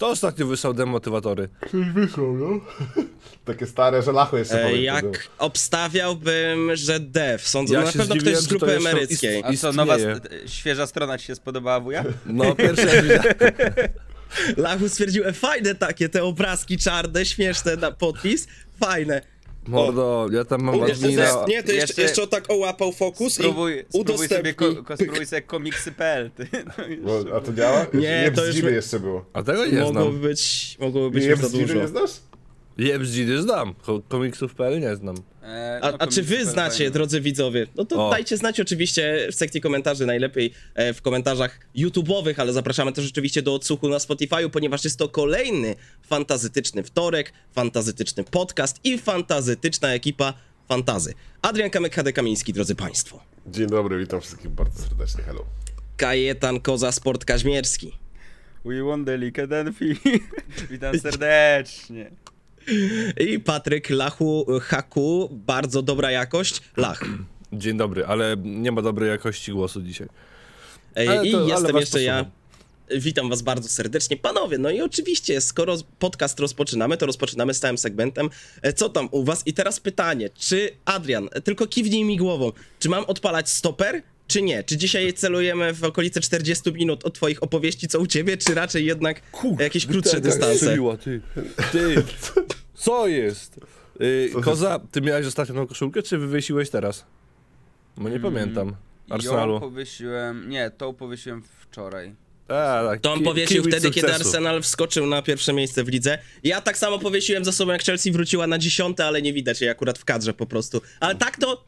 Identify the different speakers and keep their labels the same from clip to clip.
Speaker 1: Kto ostatnio wysłał demotywatory?
Speaker 2: Ktoś wysłał, no. Takie stare, że lacho jeszcze
Speaker 3: E,
Speaker 2: pamiętam.
Speaker 3: jak obstawiałbym, że dev. Sądzę,
Speaker 1: Ja
Speaker 3: no na
Speaker 1: się
Speaker 3: pewno ktoś
Speaker 1: zdziwiłem,
Speaker 3: z grupy emeryckiej.
Speaker 1: ist-
Speaker 4: A co, nowa, świeża strona ci się spodobała, wuja?
Speaker 1: No, widziałem.
Speaker 3: Lachu stwierdził, e, fajne takie te obrazki czarne, śmieszne na podpis, fajne.
Speaker 1: Mordo, ja tam mam
Speaker 3: O, jeszcze,
Speaker 1: admina.
Speaker 3: nie, to jeszcze,
Speaker 4: Jeszcze-
Speaker 3: jeszcze, tak ołapał fokus
Speaker 4: Spróbuj,
Speaker 3: i
Speaker 4: spróbuj sobie,
Speaker 3: udostępnij.
Speaker 4: ko, ko, spróbuj sobie komiksy.pl. No
Speaker 2: a to działa?
Speaker 3: Nie,
Speaker 2: nie
Speaker 3: to już
Speaker 2: jeszcze było.
Speaker 1: A tego nie
Speaker 3: Mogło
Speaker 1: znam.
Speaker 3: być, mogłoby być
Speaker 2: Nie
Speaker 3: już za dużo.
Speaker 2: nie znasz?
Speaker 1: Jebzdzidy znam, ko- komiksów.pl nie znam.
Speaker 4: E,
Speaker 3: A,
Speaker 4: no,
Speaker 3: a czy wy znacie, drodzy widzowie? No to
Speaker 1: O.
Speaker 3: dajcie znać oczywiście w sekcji komentarzy, najlepiej e, w komentarzach YouTube'owych, ale zapraszamy też oczywiście do odsłuchu na Spotify'u, ponieważ jest to kolejny fantazytyczny wtorek, fantazytyczny podcast i fantazytyczna ekipa fantazy. Adrian Kamek, HD Kamiński, drodzy państwo.
Speaker 2: Dzień dobry, witam wszystkich bardzo serdecznie, hello.
Speaker 3: Kajetan Koza, Sport Kaźmierski.
Speaker 4: We want delicate. Witam serdecznie.
Speaker 3: I Patryk Lachu Haku, bardzo dobra jakość, Lach.
Speaker 1: Dzień dobry, ale nie ma dobrej jakości głosu dzisiaj. Ale
Speaker 3: I
Speaker 1: to-
Speaker 3: jestem jeszcze ja.
Speaker 1: posłucham.
Speaker 3: Witam was bardzo serdecznie. Panowie, no i oczywiście, skoro podcast rozpoczynamy, to rozpoczynamy stałym segmentem. E, Co tam u was? I teraz pytanie, czy Adrian, e, tylko kiwnij mi głową, czy mam odpalać stoper, czy nie? Czy dzisiaj celujemy w okolice 40 minut od twoich opowieści, co u ciebie, czy raczej jednak jakieś krótsze
Speaker 1: Tak,
Speaker 3: dystanse?
Speaker 1: strzeliła, ty. Ty, co jest? Y,
Speaker 2: Co
Speaker 1: Koza, ty miałeś ostatnią tą koszulkę, czy wywiesiłeś teraz? Bo nie pamiętam. Arsenalu.
Speaker 4: Ją powiesiłem, nie, tą powiesiłem wczoraj.
Speaker 1: A, tak,
Speaker 3: To on powiesił wtedy, kiedy
Speaker 1: sukcesu.
Speaker 3: Arsenal wskoczył na pierwsze miejsce w lidze. Ja tak samo powiesiłem za sobą, jak Chelsea wróciła na dziesiąte, ale nie widać jej akurat w kadrze po prostu. Ale tak to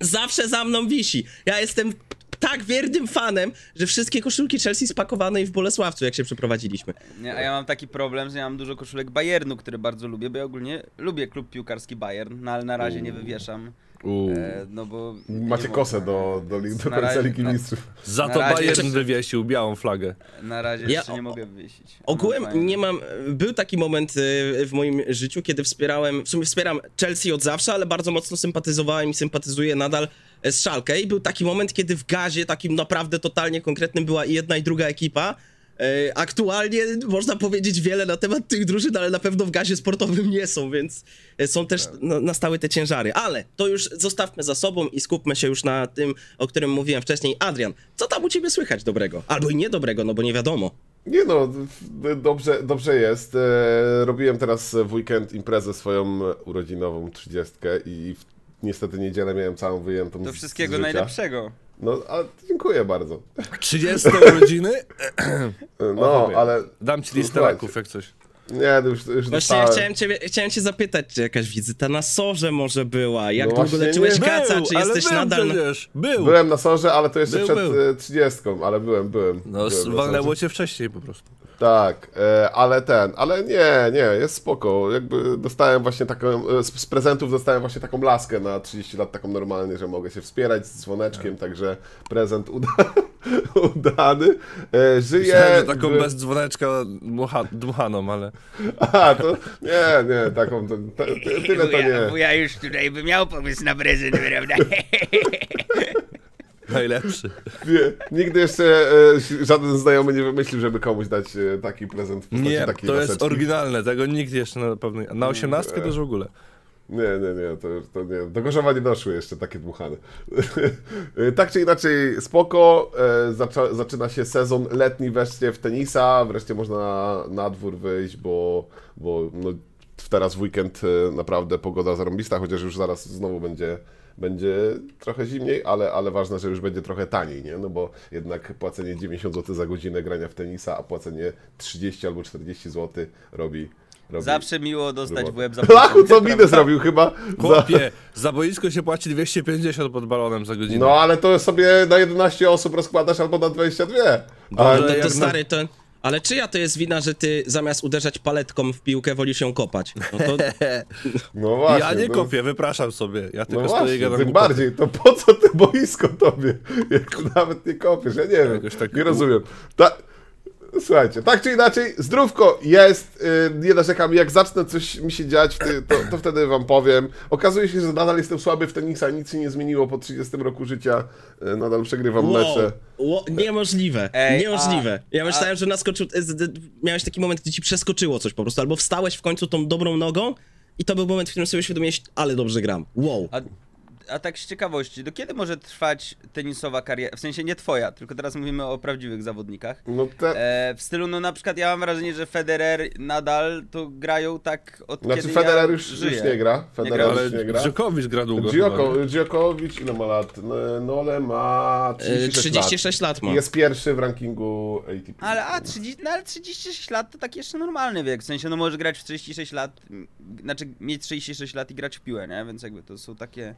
Speaker 3: zawsze za mną wisi. Ja jestem tak wiernym fanem, że wszystkie koszulki Chelsea spakowane i w Bolesławcu, jak się przeprowadziliśmy.
Speaker 4: Nie, a ja mam taki problem, że ja mam dużo koszulek Bayernu, które bardzo lubię, bo ja ogólnie lubię klub piłkarski Bayern, no ale na razie nie wywieszam.
Speaker 1: U.
Speaker 4: E, no bo.
Speaker 2: Macie kosę do, do, do końca Ligi
Speaker 4: na-
Speaker 2: Mistrzów.
Speaker 1: Za to
Speaker 4: razie
Speaker 1: Bayern
Speaker 4: jeszcze-
Speaker 1: wywiesił białą flagę.
Speaker 4: Na razie
Speaker 3: Ja-
Speaker 4: jeszcze nie mogę wywiesić. No,
Speaker 3: Ogółem
Speaker 4: fajnie.
Speaker 3: nie mam. Był taki moment y, w moim życiu, kiedy wspierałem. W sumie wspieram Chelsea od zawsze, ale bardzo mocno sympatyzowałem i sympatyzuję nadal e, z Szalkę. I był taki moment, kiedy w gazie takim naprawdę totalnie konkretnym była i jedna i druga ekipa. E, Aktualnie można powiedzieć wiele na temat tych drużyn, ale na pewno w gazie sportowym nie są, więc e, są też na- nastały te ciężary. Ale to już zostawmy za sobą i skupmy się już na tym, o którym mówiłem wcześniej. Adrian, co tam u ciebie słychać dobrego? Albo i niedobrego, no bo nie wiadomo.
Speaker 2: Nie no, dobrze, dobrze jest. E, robiłem teraz w weekend imprezę swoją urodzinową, 30 i w, niestety niedzielę miałem całą wyjętą
Speaker 4: Do wszystkiego
Speaker 2: z życia.
Speaker 4: najlepszego.
Speaker 2: No, ale dziękuję bardzo.
Speaker 1: 30 urodziny?
Speaker 2: No,
Speaker 1: O,
Speaker 2: ale
Speaker 1: Dam ci listę raków, jak coś.
Speaker 2: nie, to już, już
Speaker 3: Właśnie ja chciałem, ciebie, chciałem cię zapytać, czy jakaś wizyta na Sorze może była? Jak
Speaker 2: No
Speaker 3: długo leczyłeś
Speaker 2: nie.
Speaker 3: kaca?
Speaker 1: Był,
Speaker 3: Czy jesteś nadal...
Speaker 1: przecież. Był.
Speaker 2: Byłem na sorze, ale to jeszcze
Speaker 1: Był,
Speaker 2: przed
Speaker 1: był.
Speaker 2: e, 30, ale byłem, byłem.
Speaker 1: No, walnęło cię wcześniej po prostu.
Speaker 2: Tak, e, ale ten, ale nie, nie, jest spoko. Jakby dostałem właśnie taką, e, z, prezentów dostałem właśnie taką laskę na 30 lat, taką normalnie, że mogę się wspierać z dzwoneczkiem, także prezent uda, udany. E, żyję.
Speaker 1: Myślałem, że taką
Speaker 2: w-
Speaker 1: bez dzwoneczka dmucha, dmuchaną, ale...
Speaker 2: Aha, to nie, nie, taką, to, to, ty- tyle to nie.
Speaker 4: wuja już tutaj by miał pomysł na prezent, prawda?
Speaker 1: Najlepszy.
Speaker 2: nie. Nigdy jeszcze e, żaden znajomy nie wymyślił, żeby komuś dać e, taki prezent w postaci
Speaker 1: Nie,
Speaker 2: takiej
Speaker 1: to jest
Speaker 2: laseczki.
Speaker 1: oryginalne, tego nikt jeszcze na pewno... Na osiemnastkę też w ogóle.
Speaker 2: Nie, nie, nie, to, to nie. Do Gorzowa nie doszły jeszcze takie dmuchane. tak czy inaczej, spoko. E, zaczyna się sezon letni wreszcie w tenisa. Wreszcie można na, na dwór wyjść, bo, bo no, teraz w weekend e, naprawdę pogoda zarąbista, chociaż już zaraz znowu będzie, będzie trochę zimniej, ale, ale ważne, że już będzie trochę taniej, nie? No bo jednak płacenie 90 zł za godzinę grania w tenisa, a płacenie 30 albo 40 zł robi... robi
Speaker 4: Zawsze miło dostać w łeb za
Speaker 2: Lachu, co minę zrobił chyba? Za...
Speaker 1: Chłopie, za boisko się płaci 250 pod balonem za godzinę.
Speaker 2: No ale to sobie na 11 osób rozkładasz albo na 22.
Speaker 3: No
Speaker 2: Ale
Speaker 3: to, to stary, to... Ale czyja to jest wina, że ty zamiast uderzać paletką w piłkę wolisz ją kopać? No to
Speaker 2: no właśnie.
Speaker 1: ja nie
Speaker 2: no,
Speaker 1: kopię, wypraszam sobie. Ja
Speaker 2: No
Speaker 1: tylko stoję i
Speaker 2: właśnie, tym
Speaker 1: głupoty.
Speaker 2: bardziej, to po co te boisko tobie, jak nawet nie kopiesz? Ja nie wiem,
Speaker 1: Jakoś tak-
Speaker 2: nie rozumiem. Ta... Słuchajcie, tak czy inaczej, zdrówko jest, yy, nie narzekam, jak zacznę coś mi się dziać, to, to wtedy wam powiem. Okazuje się, że nadal jestem słaby w tenisa, nic się nie zmieniło po 30 roku życia, yy, nadal przegrywam
Speaker 3: Wow,
Speaker 2: mecze.
Speaker 3: wow, niemożliwe,
Speaker 4: Ej,
Speaker 3: niemożliwe. Ja
Speaker 4: a-
Speaker 3: myślałem, że naskoczył, z- miałeś taki moment, gdzie ci przeskoczyło coś po prostu, albo wstałeś w końcu tą dobrą nogą i to był moment, w którym sobie uświadomiłeś, ale dobrze gram. Wow.
Speaker 4: A, a tak z ciekawości, do kiedy może trwać tenisowa kariera? W sensie nie twoja, tylko teraz mówimy o prawdziwych zawodnikach.
Speaker 2: No te,
Speaker 4: E, w stylu, no na przykład ja mam wrażenie, że Federer nadal to grają tak od
Speaker 2: znaczy
Speaker 4: kiedy
Speaker 2: Federer
Speaker 4: ja
Speaker 2: już,
Speaker 4: żyję.
Speaker 2: już nie gra, Federer
Speaker 4: gra.
Speaker 1: Ale
Speaker 2: już nie gra.
Speaker 1: Djokovic gra długo.
Speaker 2: Dzioko,
Speaker 1: nie?
Speaker 2: Dziokowicz ile ma lat? No, Nole ma
Speaker 3: E,
Speaker 2: 36,
Speaker 3: 36 lat ma.
Speaker 2: Jest pierwszy w rankingu ATP.
Speaker 4: Ale, a, 30, no, ale 36 lat to taki jeszcze normalny wiek. W sensie, no możesz grać w 36 lat, znaczy mieć 36 lat i grać w piłę, nie? Więc jakby to są takie...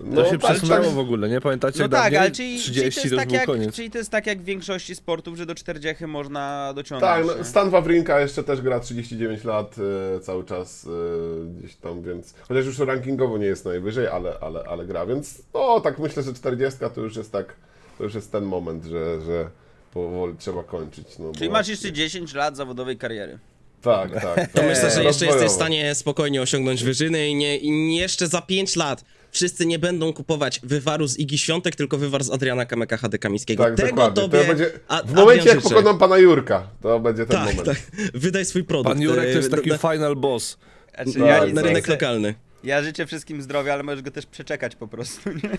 Speaker 2: No,
Speaker 1: To się
Speaker 2: tak,
Speaker 1: przesunęło
Speaker 2: tak.
Speaker 1: w ogóle, nie? Pamiętacie,
Speaker 4: No
Speaker 1: jak
Speaker 4: tak, ale czyli, czyli,
Speaker 1: 30
Speaker 4: to
Speaker 1: to
Speaker 4: tak
Speaker 1: był
Speaker 4: jak,
Speaker 1: koniec.
Speaker 4: czyli to jest tak jak w większości sportów, że do 40 można dociągnąć.
Speaker 2: Tak, no? Stan Wawrinka jeszcze też gra 39 lat e, cały czas e, gdzieś tam, więc chociaż już rankingowo nie jest najwyżej, ale, ale, ale gra, więc no tak myślę, że 40 to już jest tak, to już jest ten moment, że, że powoli trzeba kończyć. No,
Speaker 4: Czyli
Speaker 2: bo-
Speaker 4: masz jeszcze 10 lat zawodowej kariery.
Speaker 2: Tak, tak. tak.
Speaker 3: To myślę, że jeszcze jesteś w stanie spokojnie osiągnąć wyżyny i, nie, i nie jeszcze za 5 lat wszyscy nie będą kupować wywaru z Igi Świątek, tylko wywar z Adriana Kameka HD Kamińskiego.
Speaker 2: Tak,
Speaker 3: Tego
Speaker 2: dokładnie.
Speaker 3: tobie
Speaker 2: to będzie,
Speaker 3: a-
Speaker 2: w momencie, jak pokonam pana Jurka, to będzie ten
Speaker 3: Tak,
Speaker 2: moment.
Speaker 3: tak. Wydaj swój produkt.
Speaker 1: Pan Jurek to jest
Speaker 3: e,
Speaker 1: taki
Speaker 3: na,
Speaker 1: final boss.
Speaker 4: Znaczy, ja,
Speaker 3: na rynek
Speaker 4: chcę-
Speaker 3: lokalny.
Speaker 4: Ja życzę wszystkim zdrowia, ale możesz go też przeczekać po prostu, nie?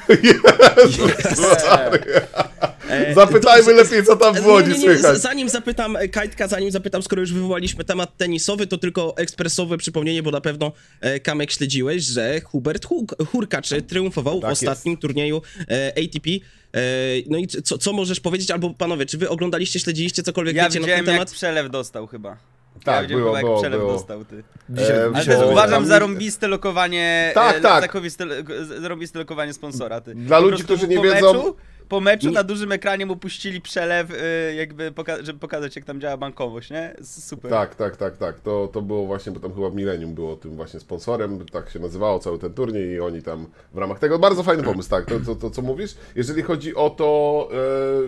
Speaker 3: E,
Speaker 2: Zapytajmy
Speaker 3: to-
Speaker 2: lepiej, co tam w Łodzi
Speaker 3: nie, nie, nie,
Speaker 2: słychać.
Speaker 3: Zanim zapytam e, Kajtka, zanim zapytam, skoro już wywołaliśmy temat tenisowy, to tylko ekspresowe przypomnienie, bo na pewno e, Kamek śledziłeś, że Hubert Huk- Hurkacz triumfował w
Speaker 2: Tak
Speaker 3: ostatnim turnieju e, ATP. No i co, co możesz powiedzieć, albo panowie, czy wy oglądaliście, śledziliście cokolwiek
Speaker 4: Ja
Speaker 3: wiecie na ten temat?
Speaker 4: przelew dostał chyba.
Speaker 2: Tak,
Speaker 4: ja widziałem
Speaker 2: było,
Speaker 4: chyba, jak
Speaker 2: było,
Speaker 4: przelew
Speaker 2: było.
Speaker 4: dostał, ty.
Speaker 1: Dzisiaj,
Speaker 2: E,
Speaker 4: Ale też uważam za rąbiste lokowanie,
Speaker 2: Tak,
Speaker 4: e,
Speaker 2: tak.
Speaker 4: zarąbiste lo- zarąbiste lokowanie sponsora, ty.
Speaker 2: Dla
Speaker 4: Po
Speaker 2: ludzi, którzy nie wiedzą-
Speaker 4: Meczu, po meczu na dużym ekranie mu puścili przelew, e, jakby, poka- żeby pokazać jak tam działa bankowość, nie? Super.
Speaker 2: Tak, tak, tak, tak. To, to było właśnie, bo tam chyba Millennium było tym właśnie sponsorem, tak się nazywało cały ten turniej i oni tam w ramach tego, bardzo fajny pomysł, tak, to, to, to co mówisz. Jeżeli chodzi o to,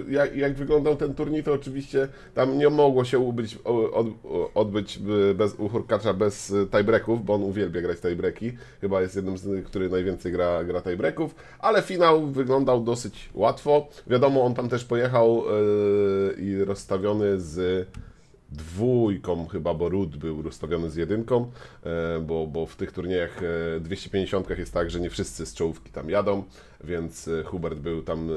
Speaker 2: e, jak, jak wyglądał ten turniej, to oczywiście tam nie mogło się ubyć, od, odbyć e, bez, u Hurkacza bez tiebreaków, bo on uwielbia grać tiebreaki, chyba jest jednym z tych, który najwięcej gra, gra tiebreaków, ale finał wyglądał dosyć łatwo. Wiadomo, on tam też pojechał e, i rozstawiony z dwójką chyba, bo Rud był rozstawiony z jedynką, e, bo, bo w tych turniejach e, 250 jest tak, że nie wszyscy z czołówki tam jadą, więc e, Hubert był tam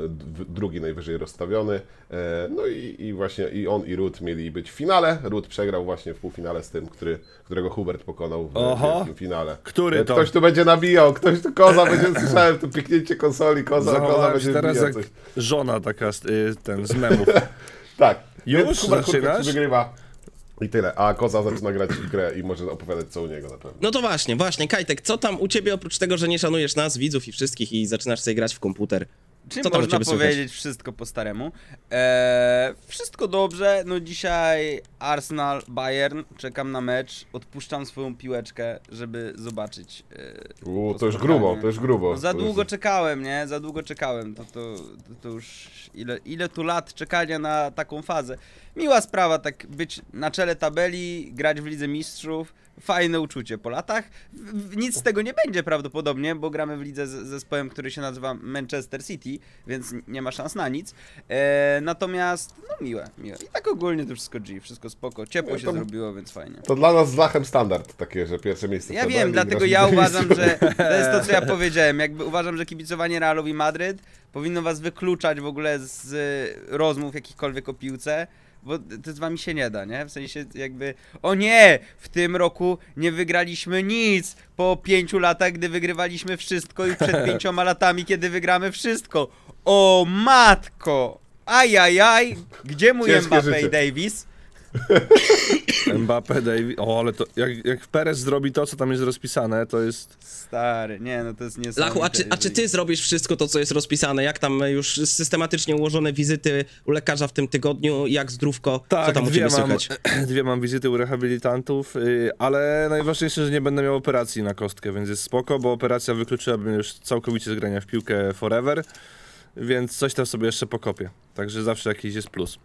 Speaker 2: drugi najwyżej rozstawiony. E, No i, i właśnie i on i Rud mieli być w finale. Rud przegrał właśnie w półfinale z tym, który, którego Hubert pokonał w
Speaker 1: Oho.
Speaker 2: wielkim finale.
Speaker 1: Który
Speaker 2: E,
Speaker 1: to?
Speaker 2: Ktoś tu będzie nabijał, ktoś tu koza będzie, słyszałem tu piknięcie konsoli, koza, koza
Speaker 1: Zachowałem
Speaker 2: będzie
Speaker 1: teraz jak
Speaker 2: coś.
Speaker 1: żona taka z, y, ten, z memów.
Speaker 2: Tak.
Speaker 1: Już?
Speaker 2: Więc Hubert
Speaker 1: Zaczynasz?
Speaker 2: wygrywa. I tyle. A Koza zaczyna grać w grę i może opowiadać co u niego na pewno.
Speaker 3: No to właśnie, właśnie, Kajtek, co tam u ciebie oprócz tego, że nie szanujesz nas, widzów i wszystkich i zaczynasz sobie grać w komputer?
Speaker 4: Czym
Speaker 3: Co
Speaker 4: można powiedzieć wszystko po staremu? Eee, wszystko dobrze, no dzisiaj Arsenal, Bayern, czekam na mecz, odpuszczam swoją piłeczkę, żeby zobaczyć. e,
Speaker 2: U,
Speaker 4: to
Speaker 2: już grubo, to już grubo.
Speaker 4: No za
Speaker 2: To
Speaker 4: długo
Speaker 2: już-
Speaker 4: czekałem, nie? Za długo czekałem. To, to, to, to już ile, ile tu lat czekania na taką fazę. Miła sprawa, tak być na czele tabeli, grać w Lidze Mistrzów. Fajne uczucie po latach. Nic z tego nie będzie prawdopodobnie, bo gramy w lidze z zespołem, który się nazywa Manchester City, więc nie ma szans na nic. E, natomiast, no miłe, miłe. I tak ogólnie to wszystko G, wszystko spoko. Ciepło
Speaker 2: Ja
Speaker 4: się zrobiło, więc fajnie.
Speaker 2: To dla nas z Zachem standard takie, że pierwsze miejsce
Speaker 4: Ja wiem, dlatego ja uważam, że to jest to, co ja powiedziałem. Jakby uważam, że kibicowanie Realowi Madryt powinno was wykluczać w ogóle z rozmów jakichkolwiek o piłce. Bo to z wami się nie da, nie? W sensie jakby, o nie, w tym roku nie wygraliśmy nic po pięciu latach, gdy wygrywaliśmy wszystko i przed pięcioma latami, kiedy wygramy wszystko. O matko! Ajajaj, gdzie mój
Speaker 2: Ciężkie
Speaker 4: Mbappé
Speaker 2: życie.
Speaker 4: i Davis?
Speaker 1: Mbappé, David. O, ale to jak, jak Perez zrobi to, co tam jest rozpisane, to jest.
Speaker 4: Stary, nie no to jest niesamowite.
Speaker 3: Lachu, a czy, a czy ty zrobisz wszystko to, co jest rozpisane? Jak tam już systematycznie ułożone wizyty u lekarza w tym tygodniu? Jak zdrówko? co
Speaker 1: Tak,
Speaker 3: tam u
Speaker 1: dwie
Speaker 3: ciebie
Speaker 1: mam,
Speaker 3: słychać?
Speaker 1: dwie mam wizyty u rehabilitantów, y, ale najważniejsze, że nie będę miał operacji na kostkę, więc jest spoko, bo operacja wykluczyłaby mnie już całkowicie z grania w piłkę forever, więc coś tam sobie jeszcze pokopię. Także zawsze jakiś jest plus.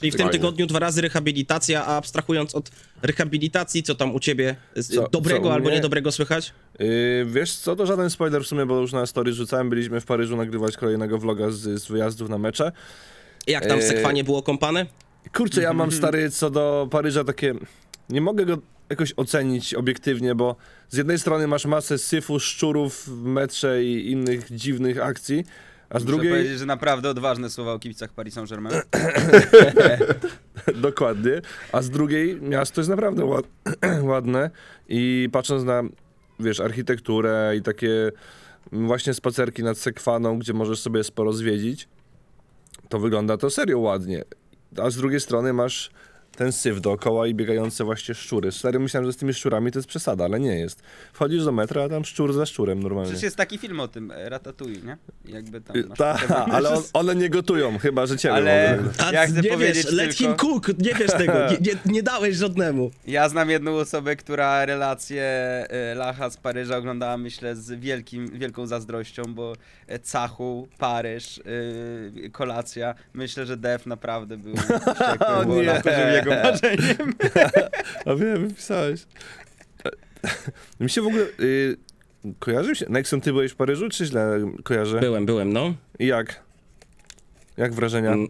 Speaker 3: Czyli w tym tygodniu dwa razy rehabilitacja, a abstrahując od rehabilitacji, co tam u ciebie
Speaker 1: Co-
Speaker 3: dobrego
Speaker 1: co
Speaker 3: albo
Speaker 1: mnie?
Speaker 3: niedobrego słychać?
Speaker 1: Yy, wiesz co, to żaden spoiler w sumie, bo już na story rzucałem, byliśmy w Paryżu nagrywać kolejnego vloga z, z wyjazdów na mecze.
Speaker 3: Jak tam w
Speaker 1: Eee,
Speaker 3: Sekwanie było kąpane?
Speaker 1: Kurczę, ja mam stary co do Paryża takie. Nie mogę go jakoś ocenić obiektywnie, bo z jednej strony masz masę syfu, szczurów w metrze i innych dziwnych akcji, a z
Speaker 4: Muszę
Speaker 1: drugiej.
Speaker 4: powiedzieć, że naprawdę odważne słowa o kibicach Paris Saint-Germain.
Speaker 1: Dokładnie. A z drugiej miasto jest naprawdę ład, ładne i patrząc na, wiesz, architekturę i takie właśnie spacerki nad Sekwaną, gdzie możesz sobie sporo zwiedzić, to wygląda to serio ładnie. A z drugiej strony masz ten syf dookoła i biegające właśnie szczury. Stary myślałem, że z tymi szczurami to jest przesada, ale nie jest. Wchodzisz do metra, a tam szczur za szczurem normalnie.
Speaker 4: Przecież jest taki film o tym, e, Ratatouille, nie? Jakby tam...
Speaker 1: Tak, ale on, one nie gotują, chyba że ciebie
Speaker 4: Ale-
Speaker 1: mogą.
Speaker 3: A
Speaker 4: Ja chcę
Speaker 3: nie
Speaker 4: powiedzieć
Speaker 3: wiesz, let him cook, nie wiesz tego, nie, nie, nie dałeś żadnemu.
Speaker 4: Ja znam jedną osobę, która relację e, Lacha z Paryża oglądała, myślę, z wielkim, wielką zazdrością, bo e, Cachu, Paryż, kolacja. Myślę, że Def naprawdę był
Speaker 1: O nie.
Speaker 4: Jego marzeniem.
Speaker 1: A wiem, wypisałeś. Mi się w ogóle... Y, kojarzy się... Nexon, ty byłeś w Paryżu, czy źle kojarzę?
Speaker 3: Byłem, byłem, no.
Speaker 1: I jak? Jak wrażenia?
Speaker 3: Mm.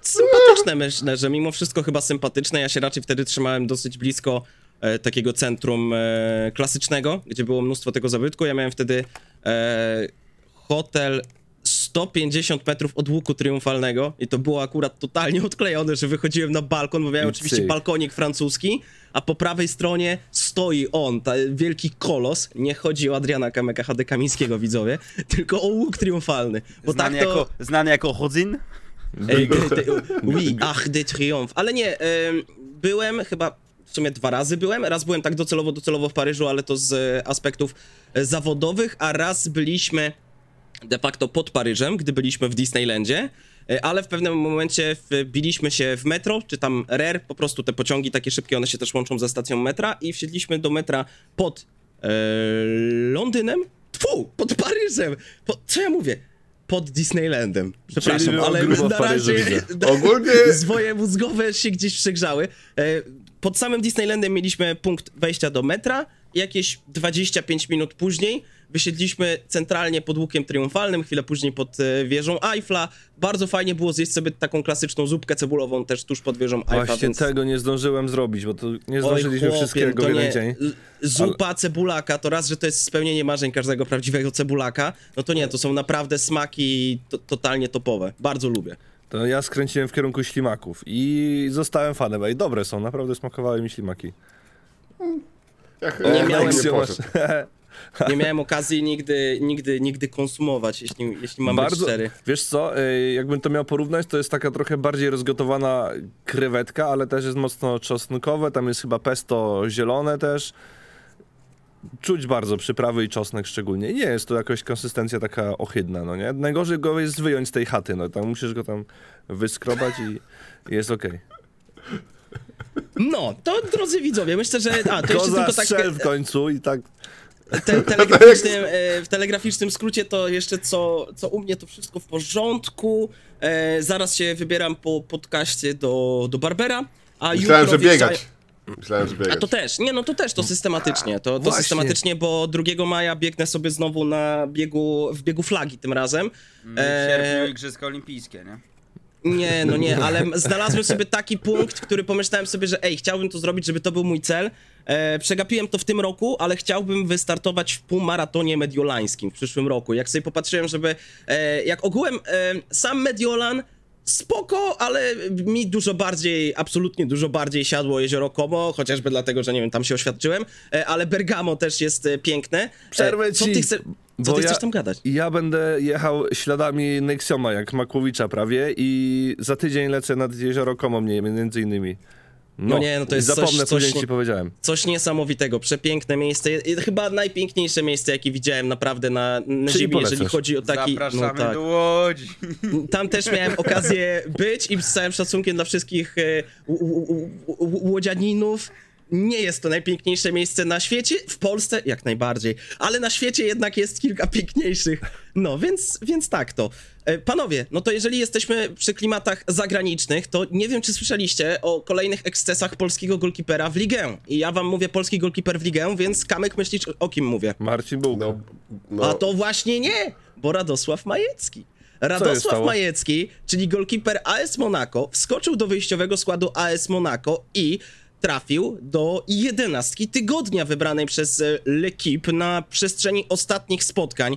Speaker 3: Sympatyczne myślę, że mimo wszystko chyba sympatyczne. Ja się raczej wtedy trzymałem dosyć blisko e, takiego centrum e, klasycznego, gdzie było mnóstwo tego zabytku. Ja miałem wtedy e, hotel 150 metrów od łuku triumfalnego i to było akurat totalnie odklejone, że wychodziłem na balkon, bo miałem
Speaker 1: I
Speaker 3: oczywiście
Speaker 1: cyk.
Speaker 3: balkonik francuski, a po prawej stronie stoi on, ta wielki kolos. Nie chodzi o Adriana Kameka HD Kamińskiego, widzowie, tylko o łuk triumfalny. Bo
Speaker 4: Znany,
Speaker 3: tak to...
Speaker 4: jako, znany jako Chodzin.
Speaker 3: Oui, Arc de Triomphe. Ale nie, em, byłem chyba w sumie dwa razy byłem. Raz byłem tak docelowo, docelowo w Paryżu, ale to z e, aspektów e, zawodowych, a raz byliśmy de facto pod Paryżem, gdy byliśmy w Disneylandzie. e, Ale w pewnym momencie wbiliśmy się w metro, czy tam RER, po prostu te pociągi takie szybkie, one się też łączą ze stacją metra i wsiedliśmy do metra pod e, Londynem, Tfu, pod Paryżem, po, co ja mówię? Pod Disneylandem. Przepraszam, ale na razie.
Speaker 2: Ogólnie
Speaker 3: zwoje mózgowe się gdzieś przegrzały. E, Pod samym Disneylandem mieliśmy punkt wejścia do metra. Jakieś 25 minut później wysiedliśmy centralnie pod łukiem triumfalnym, chwilę później pod e, wieżą Eiffla. Bardzo fajnie było zjeść sobie taką klasyczną zupkę cebulową też tuż pod wieżą Eiffla.
Speaker 1: Właśnie
Speaker 3: więc...
Speaker 1: tego nie zdążyłem zrobić, bo to nie
Speaker 3: Oj,
Speaker 1: zdążyliśmy
Speaker 3: chłopie,
Speaker 1: wszystkiego w jeden
Speaker 3: nie-
Speaker 1: dzień.
Speaker 3: Zupa cebulaka, to raz, że to jest spełnienie marzeń każdego prawdziwego cebulaka, no to nie, to są naprawdę smaki to, totalnie topowe. Bardzo lubię.
Speaker 1: To ja skręciłem w kierunku ślimaków i zostałem fanem. Ej, dobre są, naprawdę smakowały mi ślimaki.
Speaker 2: jak
Speaker 3: Nie
Speaker 2: nie,
Speaker 3: miałem
Speaker 2: nie.
Speaker 3: Nie miałem okazji nigdy, nigdy, nigdy konsumować, jeśli, jeśli mam być
Speaker 1: Bardzo,
Speaker 3: szczery.
Speaker 1: wiesz co, ej, jakbym to miał porównać, to jest taka trochę bardziej rozgotowana krewetka, ale też jest mocno czosnkowe, tam jest chyba pesto zielone też. Czuć bardzo przyprawy i czosnek szczególnie. Nie jest to jakaś konsystencja taka ohydna, no nie? Najgorzej go jest wyjąć z tej chaty, no tam musisz go tam wyskrobać i jest okej.
Speaker 3: No, to drodzy widzowie, myślę, że... A, to jeszcze
Speaker 1: Koza
Speaker 3: tylko tak
Speaker 1: w końcu i tak...
Speaker 3: te, telegraficznym, e, w telegraficznym skrócie to jeszcze co, co u mnie to wszystko w porządku. E, zaraz się wybieram po podcaście do, do Barbera, a
Speaker 2: Myślałem, że biegać. Myślałem, że
Speaker 3: A
Speaker 2: biegać.
Speaker 3: to też, nie no to też, to systematycznie, to, to systematycznie, bo 2 maja biegnę sobie znowu na biegu, w biegu flagi tym razem.
Speaker 4: W
Speaker 3: E,
Speaker 4: sierpniu Igrzyska Olimpijskie, nie?
Speaker 3: Nie, no nie, ale znalazłem sobie taki punkt, który pomyślałem sobie, że ej, chciałbym to zrobić, żeby to był mój cel. E, przegapiłem to w tym roku, ale chciałbym wystartować w półmaratonie mediolańskim w przyszłym roku. Jak sobie popatrzyłem, żeby, e, jak ogółem e, sam Mediolan spoko, ale mi dużo bardziej, absolutnie dużo bardziej siadło Jezioro Como, chociażby dlatego, że nie wiem, tam się oświadczyłem, e, ale Bergamo też jest e, piękne. E,
Speaker 1: Przerwę ci,
Speaker 3: ty, chce, co
Speaker 1: bo
Speaker 3: ty
Speaker 1: ja-
Speaker 3: chcesz tam gadać?
Speaker 1: Ja będę jechał śladami Nexioma, jak Makłowicza prawie i za tydzień lecę nad jezioro Komo między innymi.
Speaker 3: No nie, no to jest coś-
Speaker 1: Zapomnę,
Speaker 3: coś nie-
Speaker 1: ci powiedziałem.
Speaker 3: Coś niesamowitego, przepiękne miejsce. Chyba najpiękniejsze miejsce, jakie widziałem naprawdę na, na
Speaker 1: Czyli
Speaker 3: ziemi, jeżeli
Speaker 1: polecasz.
Speaker 3: chodzi o taki.
Speaker 4: Zapraszamy
Speaker 3: no tak.
Speaker 4: do Łodzi.
Speaker 3: Tam też miałem okazję być i z całym szacunkiem dla wszystkich e, u- u- u- u- łodzianinów. Nie jest to najpiękniejsze miejsce na świecie, w Polsce jak najbardziej, ale na świecie jednak jest kilka piękniejszych. No, więc, więc tak to. E, Panowie, no to jeżeli jesteśmy przy klimatach zagranicznych, to nie wiem, czy słyszeliście o kolejnych ekscesach polskiego golkipera w ligę. I ja wam mówię polski golkiper w ligę, więc Kamek myślisz o kim mówię?
Speaker 1: Marcin Bułka.
Speaker 2: No, no,
Speaker 3: A to właśnie nie, bo Radosław Majecki. Radosław? Majecki, czyli golkiper AS Monaco, wskoczył do wyjściowego składu AS Monaco i trafił do jedenastki tygodnia wybranej przez e, L'Equipe na przestrzeni ostatnich spotkań.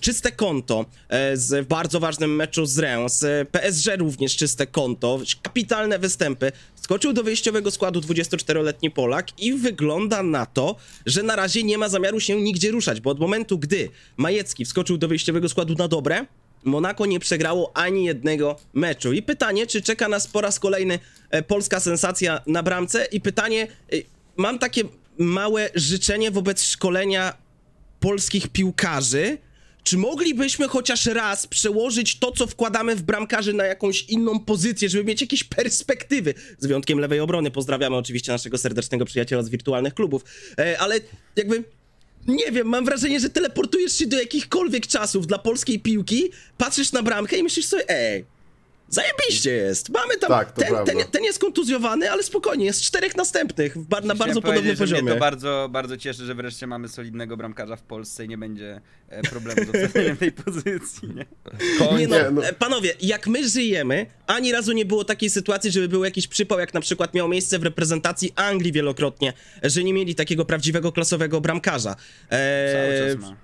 Speaker 3: Czyste konto e, z bardzo ważnym meczu z Reims, e, PSG również czyste konto, kapitalne występy. Skoczył do wyjściowego składu 24-letni Polak i wygląda na to, że na razie nie ma zamiaru się nigdzie ruszać, bo od momentu, gdy Majecki wskoczył do wyjściowego składu na dobre, Monako nie przegrało ani jednego meczu. I pytanie, czy czeka nas po raz kolejny e, polska sensacja na bramce? I pytanie, e, mam takie małe życzenie wobec szkolenia polskich piłkarzy. Czy moglibyśmy chociaż raz przełożyć to, co wkładamy w bramkarzy na jakąś inną pozycję, żeby mieć jakieś perspektywy? Z wyjątkiem lewej obrony. Pozdrawiamy oczywiście naszego serdecznego przyjaciela z wirtualnych klubów. E, ale jakby nie wiem, mam wrażenie, że teleportujesz się do jakichkolwiek czasów dla polskiej piłki, patrzysz na bramkę i myślisz sobie, ej, zajebiście jest. Mamy tam,
Speaker 2: Tak,
Speaker 3: ten, ten, ten jest kontuzjowany, ale spokojnie, jest czterech następnych na
Speaker 4: Chciałem
Speaker 3: bardzo podobnym
Speaker 4: że Mnie
Speaker 3: poziomie.
Speaker 4: to bardzo, bardzo cieszy, że wreszcie mamy solidnego bramkarza w Polsce i nie będzie e, problemu z oceneniem tej pozycji, nie?
Speaker 3: Nie no,
Speaker 2: Nie, no.
Speaker 3: e, panowie, jak my żyjemy, ani razu nie było takiej sytuacji, żeby był jakiś przypał, jak na przykład miał miejsce w reprezentacji Anglii wielokrotnie, że nie mieli takiego prawdziwego klasowego bramkarza. E,
Speaker 4: Cały czas ma.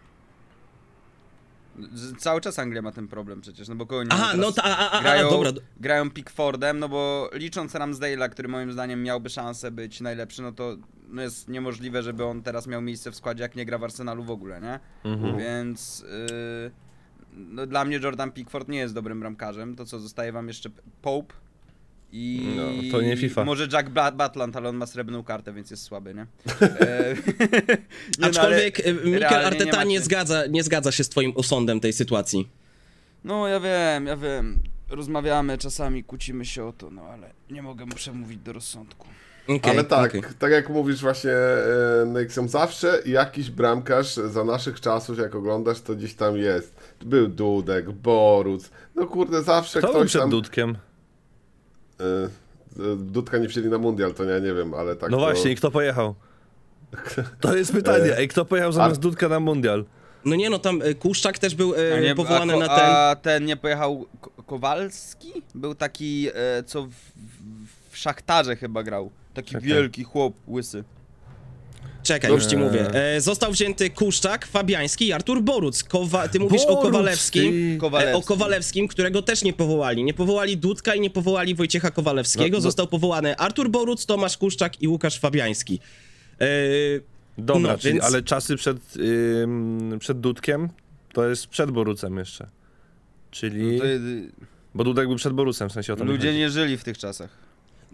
Speaker 4: Cały czas Anglia ma ten problem przecież, no bo koło nie
Speaker 3: Aha, no ta, a, a, a,
Speaker 4: grają,
Speaker 3: dobra.
Speaker 4: grają Pickfordem, no bo licząc Ramsdale'a, który moim zdaniem miałby szansę być najlepszy, no to no jest niemożliwe, żeby on teraz miał miejsce w składzie, jak nie gra w Arsenalu w ogóle, nie?
Speaker 1: Mhm.
Speaker 4: Więc yy, no, dla mnie Jordan Pickford nie jest dobrym bramkarzem. To co, zostaje wam jeszcze Pope i
Speaker 1: No, to nie FIFA.
Speaker 4: może Jack Batland, ale on ma srebrną kartę, więc jest słaby, nie? E, nie, no,
Speaker 3: Aczkolwiek e, Mikel Arteta nie,
Speaker 4: macie-
Speaker 3: zgadza, nie zgadza się z twoim osądem tej sytuacji.
Speaker 4: No ja wiem, ja wiem. Rozmawiamy, czasami kłócimy się o to, no ale nie mogę mu przemówić do rozsądku.
Speaker 3: Okej,
Speaker 2: Ale tak,
Speaker 3: okej.
Speaker 2: tak jak mówisz właśnie e, Nexium, zawsze jakiś bramkarz za naszych czasów, jak oglądasz, to gdzieś tam jest. Był Dudek, Boruc, no kurde, zawsze
Speaker 1: Kto był
Speaker 2: ktoś
Speaker 1: przed
Speaker 2: tam...
Speaker 1: Dudkiem?
Speaker 2: E, e, Dudka nie wzięli na mundial, to ja nie wiem, ale tak
Speaker 1: No
Speaker 2: to...
Speaker 1: właśnie, i kto pojechał? To jest pytanie. Ej, kto pojechał zamiast Dudka na mundial?
Speaker 3: No nie no, tam e, Kuszczak też był
Speaker 4: A
Speaker 3: e,
Speaker 4: nie,
Speaker 3: powołany
Speaker 4: a, ko-
Speaker 3: na ten...
Speaker 4: A ten nie pojechał Ko- Kowalski? Był taki, e, co w, w, w Szachtarze chyba grał. Taki
Speaker 1: Czekaj.
Speaker 4: wielki chłop, łysy.
Speaker 3: Czekaj,
Speaker 1: No,
Speaker 3: już ci
Speaker 1: Eee.
Speaker 3: mówię. E, został wzięty Kuszczak, Fabiański i Artur Boruc. Kowa... Ty mówisz o
Speaker 1: Boruc,
Speaker 3: Kowalewskim.
Speaker 1: ty.
Speaker 3: E,
Speaker 4: Kowalewski.
Speaker 3: o Kowalewskim, którego też nie powołali. Nie powołali Dudka i nie powołali Wojciecha Kowalewskiego.
Speaker 1: No, no.
Speaker 3: Został powołany Artur Boruc, Tomasz Kuszczak i Łukasz Fabiański. E,
Speaker 1: Dobra,
Speaker 3: No,
Speaker 1: czyli,
Speaker 3: więc-
Speaker 1: ale czasy przed, ym, przed Dudkiem to jest przed Borucem jeszcze. Czyli...
Speaker 4: To, e,
Speaker 1: Bo Dudek był przed Borucem, w sensie o to mi
Speaker 4: ludzie nie żyli w tych czasach.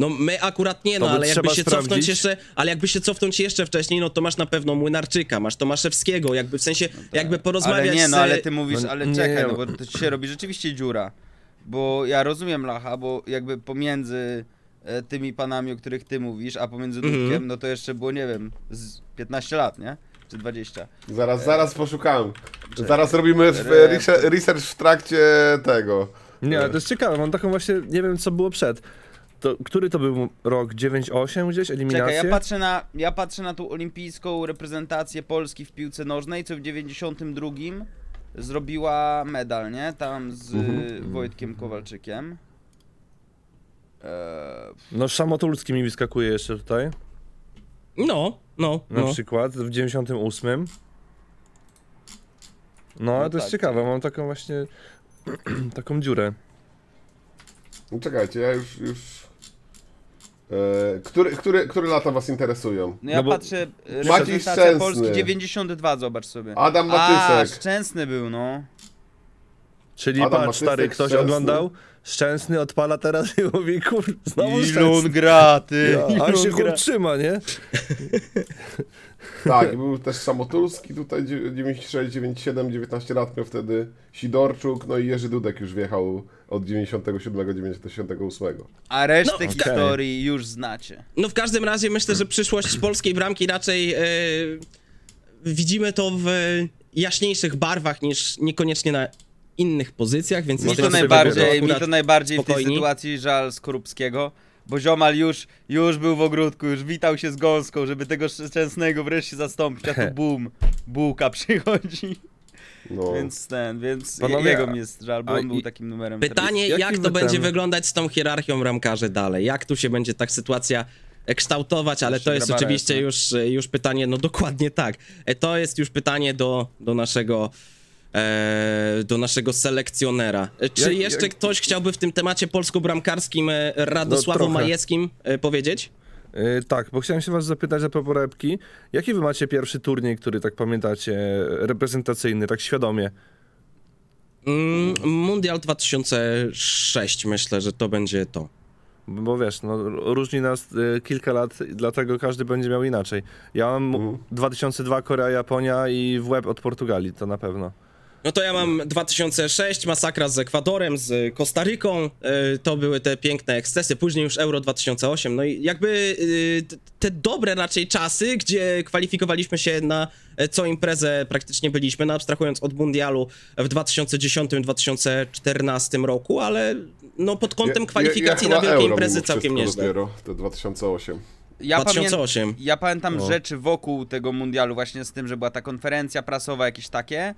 Speaker 3: No my akurat nie, no
Speaker 1: To
Speaker 3: ale jakby się cofnąć
Speaker 1: sprawdzić.
Speaker 3: jeszcze, ale jakby się cofnąć jeszcze wcześniej, no to masz na pewno Młynarczyka, masz Tomaszewskiego, jakby w sensie, jakby porozmawiać
Speaker 4: Ale nie, no ale ty mówisz,
Speaker 1: No,
Speaker 4: ale
Speaker 1: nie,
Speaker 4: czekaj,
Speaker 1: nie.
Speaker 4: no bo to ci się robi rzeczywiście dziura. Bo ja rozumiem Lacha, bo jakby pomiędzy e, tymi panami, o których ty mówisz, a pomiędzy
Speaker 3: Mhm.
Speaker 4: Dudkiem, no to jeszcze było, nie wiem, z 15 lat, nie? Czy 20.
Speaker 2: Zaraz, zaraz poszukałem. Zaraz robimy w,
Speaker 4: Re-
Speaker 2: research- research w trakcie tego.
Speaker 1: Nie, ale to jest ciekawe, mam taką właśnie, nie wiem co było przed. To, który to był rok? 9-8 gdzieś? Eliminację?
Speaker 4: Czekaj, ja patrzę na, ja patrzę na tą olimpijską reprezentację Polski w piłce nożnej, co w 92 zrobiła medal, nie? Tam z
Speaker 2: Mhm.
Speaker 4: Wojtkiem Kowalczykiem. Eee,
Speaker 1: No Szamotulski mi wyskakuje jeszcze tutaj,
Speaker 3: No, no,
Speaker 1: na
Speaker 3: no.
Speaker 1: przykład, w 98. No, ale to jest
Speaker 4: tak,
Speaker 1: ciekawe, mam taką właśnie, taką dziurę.
Speaker 2: No czekajcie, ja już... już... E, który, który, które lata was interesują?
Speaker 4: No ja
Speaker 1: No bo-
Speaker 4: patrzę, e, reprezentacja. Polski 92, zobacz sobie.
Speaker 2: Adam
Speaker 4: A,
Speaker 2: Matysek.
Speaker 4: Szczęsny był, no.
Speaker 1: Czyli
Speaker 2: Adam
Speaker 1: patrz,
Speaker 2: Matysek,
Speaker 1: stary, ktoś
Speaker 2: Szczęsny.
Speaker 1: oglądał Szczęsny odpala teraz i mówi, kur, znowu Szczęsny.
Speaker 4: gra, ty.
Speaker 1: Ja, a się
Speaker 4: gra.
Speaker 1: chłop trzyma, nie?
Speaker 2: Tak, i był też Samotulski tutaj 96, 97, 19 lat miał wtedy Sidorczuk, no i Jerzy Dudek już wjechał od 97, 98.
Speaker 4: A resztę
Speaker 3: No,
Speaker 4: historii już znacie.
Speaker 3: No w każdym razie myślę, że przyszłość polskiej bramki raczej e, widzimy to w jaśniejszych barwach niż niekoniecznie na innych pozycjach, więc
Speaker 4: Mi to najbardziej, mi to najbardziej w tej sytuacji żal Skorupskiego, bo Ziomal już, już był w ogródku, już witał się z gąską, żeby tego Szczęsnego wreszcie zastąpić, a tu bum, bułka przychodzi.
Speaker 2: No.
Speaker 4: Więc ten, więc
Speaker 1: Panowie,
Speaker 4: jego mi jest żal, bo on był
Speaker 1: i-
Speaker 4: takim numerem.
Speaker 3: Pytanie,
Speaker 1: Jaki
Speaker 3: jak to będzie
Speaker 1: ten-
Speaker 3: wyglądać z tą hierarchią bramkarzy dalej? Jak tu się będzie tak sytuacja kształtować, ale to jest oczywiście
Speaker 4: no.
Speaker 3: już, już pytanie, no dokładnie tak. E, To jest już pytanie do, do naszego e, do naszego selekcjonera. E, Czy
Speaker 1: Jak-
Speaker 3: jeszcze
Speaker 1: jak-
Speaker 3: ktoś chciałby w tym temacie polsko-bramkarskim e, Radosławu
Speaker 1: No,
Speaker 3: e, powiedzieć?
Speaker 1: Yy, tak, bo chciałem się was zapytać a propos repki. Jaki wy macie pierwszy turniej, który tak pamiętacie, reprezentacyjny, tak świadomie?
Speaker 3: Mm, Mundial 2006 myślę, że to będzie to.
Speaker 1: Bo wiesz, no, różni nas y, kilka lat, dlatego każdy będzie miał inaczej. Ja mam
Speaker 2: Mhm.
Speaker 1: 2002 Korea, Japonia i w łeb od Portugalii, to na pewno.
Speaker 3: No to ja mam 2006, masakra z Ekwadorem, z Kostaryką, e, to były te piękne ekscesy, później już Euro 2008, no i jakby e, te dobre raczej czasy, gdzie kwalifikowaliśmy się na e, co imprezę praktycznie byliśmy, no abstrahując od mundialu w 2010-2014 roku, ale no pod kątem kwalifikacji
Speaker 2: ja,
Speaker 3: na
Speaker 2: chyba
Speaker 3: wielkie
Speaker 2: Euro
Speaker 3: imprezy całkiem nieźle.
Speaker 2: Dopiero, to 2008.
Speaker 4: Ja, pamię
Speaker 3: 2008.
Speaker 4: ja pamiętam
Speaker 1: O.
Speaker 4: rzeczy wokół tego mundialu, właśnie z tym, że była ta konferencja prasowa, jakieś takie.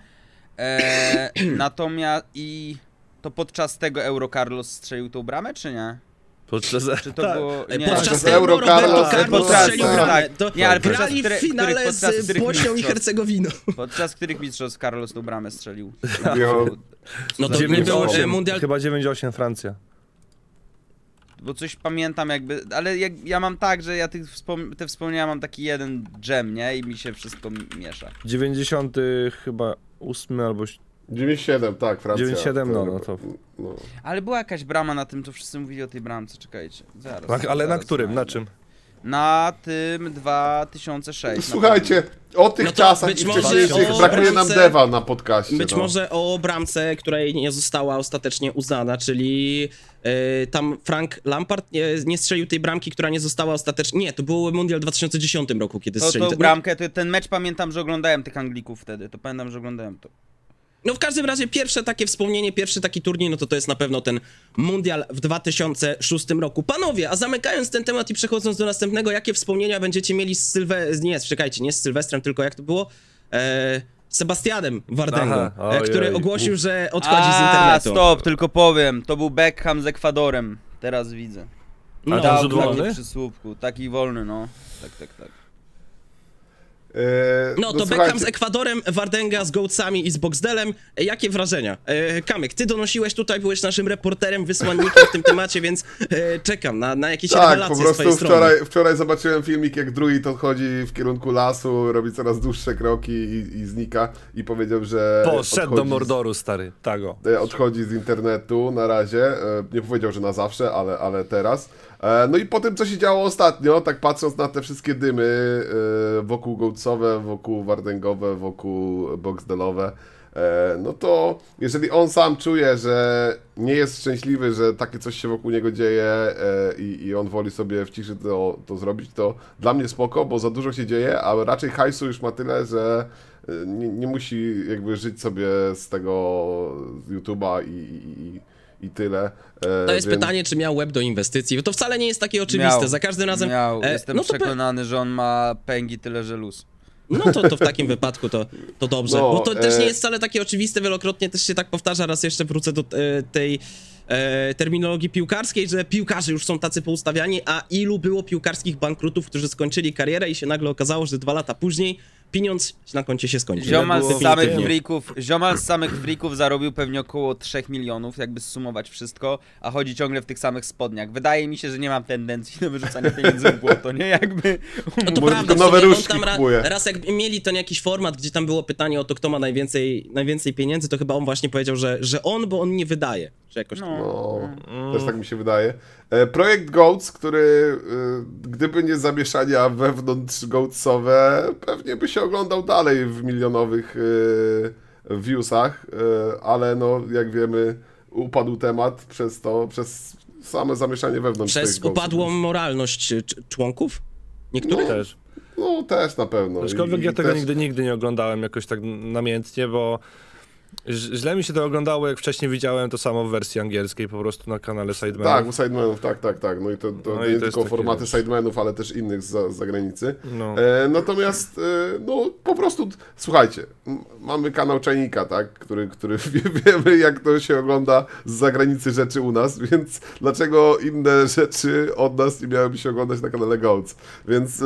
Speaker 4: E, natomiast i to podczas tego Euro Carlos strzelił tą bramę, czy nie?
Speaker 1: Podczas...
Speaker 4: Czy to
Speaker 1: tak.
Speaker 4: było. Nie,
Speaker 3: Podczas tego
Speaker 2: Euro Carlos-
Speaker 3: Carlos strzelił
Speaker 2: tak.
Speaker 3: bramę. To
Speaker 4: Nie, ale podczas
Speaker 3: grali w finale
Speaker 4: których- podczas
Speaker 3: z Bośnią i? Hercegowiną.
Speaker 4: podczas których mistrzostw Carlos tą bramę strzelił?
Speaker 2: Miał-
Speaker 3: No to nie
Speaker 1: 9-8,
Speaker 3: był e, mundial
Speaker 1: Chyba 9-8 Francja.
Speaker 4: Bo coś pamiętam jakby, ale jak, ja mam tak, że ja tych wspom te wspomnienia mam taki jeden dżem, nie? I mi się wszystko miesza.
Speaker 1: 90 chyba 8 albo...
Speaker 2: 97, tak, Francja.
Speaker 1: 97, no, no to-
Speaker 2: no.
Speaker 4: Ale była jakaś brama na tym, to wszyscy mówili o tej bramce, czekajcie. Zaraz.
Speaker 1: Tak, ale na
Speaker 4: zaraz
Speaker 1: którym, na czym?
Speaker 4: Na tym 2006. na
Speaker 2: Słuchajcie, o tych
Speaker 3: No to
Speaker 2: czasach
Speaker 3: być
Speaker 2: i
Speaker 3: może
Speaker 2: wcześniejszych brakuje nam
Speaker 3: bramce-
Speaker 2: Dewa na podcaście.
Speaker 3: Być
Speaker 2: no.
Speaker 3: może o bramce, której nie została ostatecznie uznana, czyli e, tam Frank Lampard nie, nie strzelił tej bramki, która nie została ostatecznie. Nie, to był Mundial w 2010 roku, kiedy
Speaker 4: To,
Speaker 3: strzelił.
Speaker 4: to
Speaker 3: te-
Speaker 4: bramkę, to, ten mecz pamiętam, że oglądałem tych Anglików wtedy, to pamiętam, że oglądałem to.
Speaker 3: No w każdym razie pierwsze takie wspomnienie, pierwszy taki turniej, no to to jest na pewno ten Mundial w 2006 roku. Panowie, a zamykając ten temat i przechodząc do następnego, jakie wspomnienia będziecie mieli z Sylwestrem, nie, czekajcie, nie z Sylwestrem, tylko jak to było? E, Sebastianem Wardęgą,
Speaker 1: Aha,
Speaker 3: e,
Speaker 1: ojej,
Speaker 3: który ogłosił,
Speaker 1: uf.
Speaker 3: że odchodzi z
Speaker 4: A,
Speaker 3: internetu.
Speaker 4: stop, tylko powiem, to był Beckham z Ekwadorem, teraz widzę.
Speaker 3: No,
Speaker 1: A tam rzut wolny?
Speaker 4: przy słupku, taki wolny, no. Tak, tak, tak.
Speaker 2: E,
Speaker 3: No to Beckham z Ekwadorem, Wardenga z Goatsami i z Boxdelem. E, Jakie wrażenia? E, Kamyk, ty donosiłeś tutaj, byłeś naszym reporterem, wysłannikiem w tym temacie, więc e, czekam na, na jakieś
Speaker 2: Tak, po
Speaker 3: rewelacje twojej
Speaker 2: prostu
Speaker 3: strony.
Speaker 2: wczoraj, wczoraj zobaczyłem filmik, jak druid odchodzi w kierunku lasu, robi coraz dłuższe kroki i, i znika i powiedział, że
Speaker 1: Poszedł do
Speaker 2: z-
Speaker 1: Mordoru, stary. Tago.
Speaker 2: odchodzi z internetu na razie. E, Nie powiedział, że na zawsze, ale, ale teraz. E, No i po tym, co się działo ostatnio, tak patrząc na te wszystkie dymy e, wokół Gołcowe, wokół Wardęgowe, wokół Boxdelowe, e, no to jeżeli on sam czuje, że nie jest szczęśliwy, że takie coś się wokół niego dzieje i, i on woli sobie w ciszy to, to zrobić, to dla mnie spoko, bo za dużo się dzieje, a raczej hajsu już ma tyle, że nie, nie musi jakby żyć sobie z tego YouTube'a i, i, i- i tyle. E,
Speaker 3: To jest
Speaker 2: więc-
Speaker 3: pytanie, czy miał web do inwestycji, bo to wcale nie jest takie oczywiste.
Speaker 4: Miał,
Speaker 3: Za każdym razem.
Speaker 4: Miał.
Speaker 3: e,
Speaker 4: Jestem
Speaker 3: no, to, pe-
Speaker 4: przekonany, że on ma pęgi tyle, że luz.
Speaker 3: no to, to w takim wypadku to, to dobrze.
Speaker 2: No,
Speaker 3: bo to też
Speaker 2: e-
Speaker 3: nie jest wcale takie oczywiste, wielokrotnie też się tak powtarza. Raz jeszcze wrócę do e, tej e, terminologii piłkarskiej, że piłkarze już są tacy poustawiani, a ilu było piłkarskich bankrutów, którzy skończyli karierę i się nagle okazało, że dwa lata później pieniądz na koncie się skończył.
Speaker 4: Ziomal z samych frików, Ziomal z samych frików zarobił pewnie około 3 milionów, jakby zsumować wszystko, a chodzi ciągle w tych samych spodniach. Wydaje mi się, że nie mam tendencji do wyrzucania pieniędzy w błoto, nie? Jakby...
Speaker 3: No to
Speaker 2: Może
Speaker 3: prawda,
Speaker 2: nowe różdżki
Speaker 3: tam ra, raz jak mieli ten jakiś format, gdzie tam było pytanie o to, kto ma najwięcej, najwięcej pieniędzy, to chyba on właśnie powiedział, że, że on, bo on nie wydaje. Czy jakoś tak.
Speaker 2: No,
Speaker 1: Mm.
Speaker 2: też tak mi się wydaje. E, Projekt Goats, który e, gdyby nie zamieszania wewnątrz Goatsowe, pewnie by się oglądał dalej w milionowych e, viewsach, e, ale no, jak wiemy, upadł temat przez to, przez same zamieszanie wewnątrz
Speaker 3: Przez upadłą moralność członków? Niektórych?
Speaker 1: Też.
Speaker 2: No, też na pewno.
Speaker 1: Aczkolwiek ja
Speaker 2: i
Speaker 1: tego
Speaker 2: też-
Speaker 1: nigdy, nigdy nie oglądałem jakoś tak namiętnie, bo źle mi się to oglądało, jak wcześniej widziałem to samo w wersji angielskiej, po prostu na kanale Sidemenów.
Speaker 2: Tak, u Sidemenów, tak, tak, tak. No i to, to,
Speaker 1: No
Speaker 2: to
Speaker 1: i
Speaker 2: nie
Speaker 1: to
Speaker 2: tylko formaty
Speaker 1: wiesz.
Speaker 2: Sidemenów, ale też innych z za- z zagranicy.
Speaker 1: No.
Speaker 2: E, natomiast, e, no po prostu, słuchajcie, mamy kanał Czajnika, tak, który, który wie, wiemy jak to się ogląda z zagranicy rzeczy u nas, więc dlaczego inne rzeczy od nas nie miałyby się oglądać na kanale Goats? Więc e,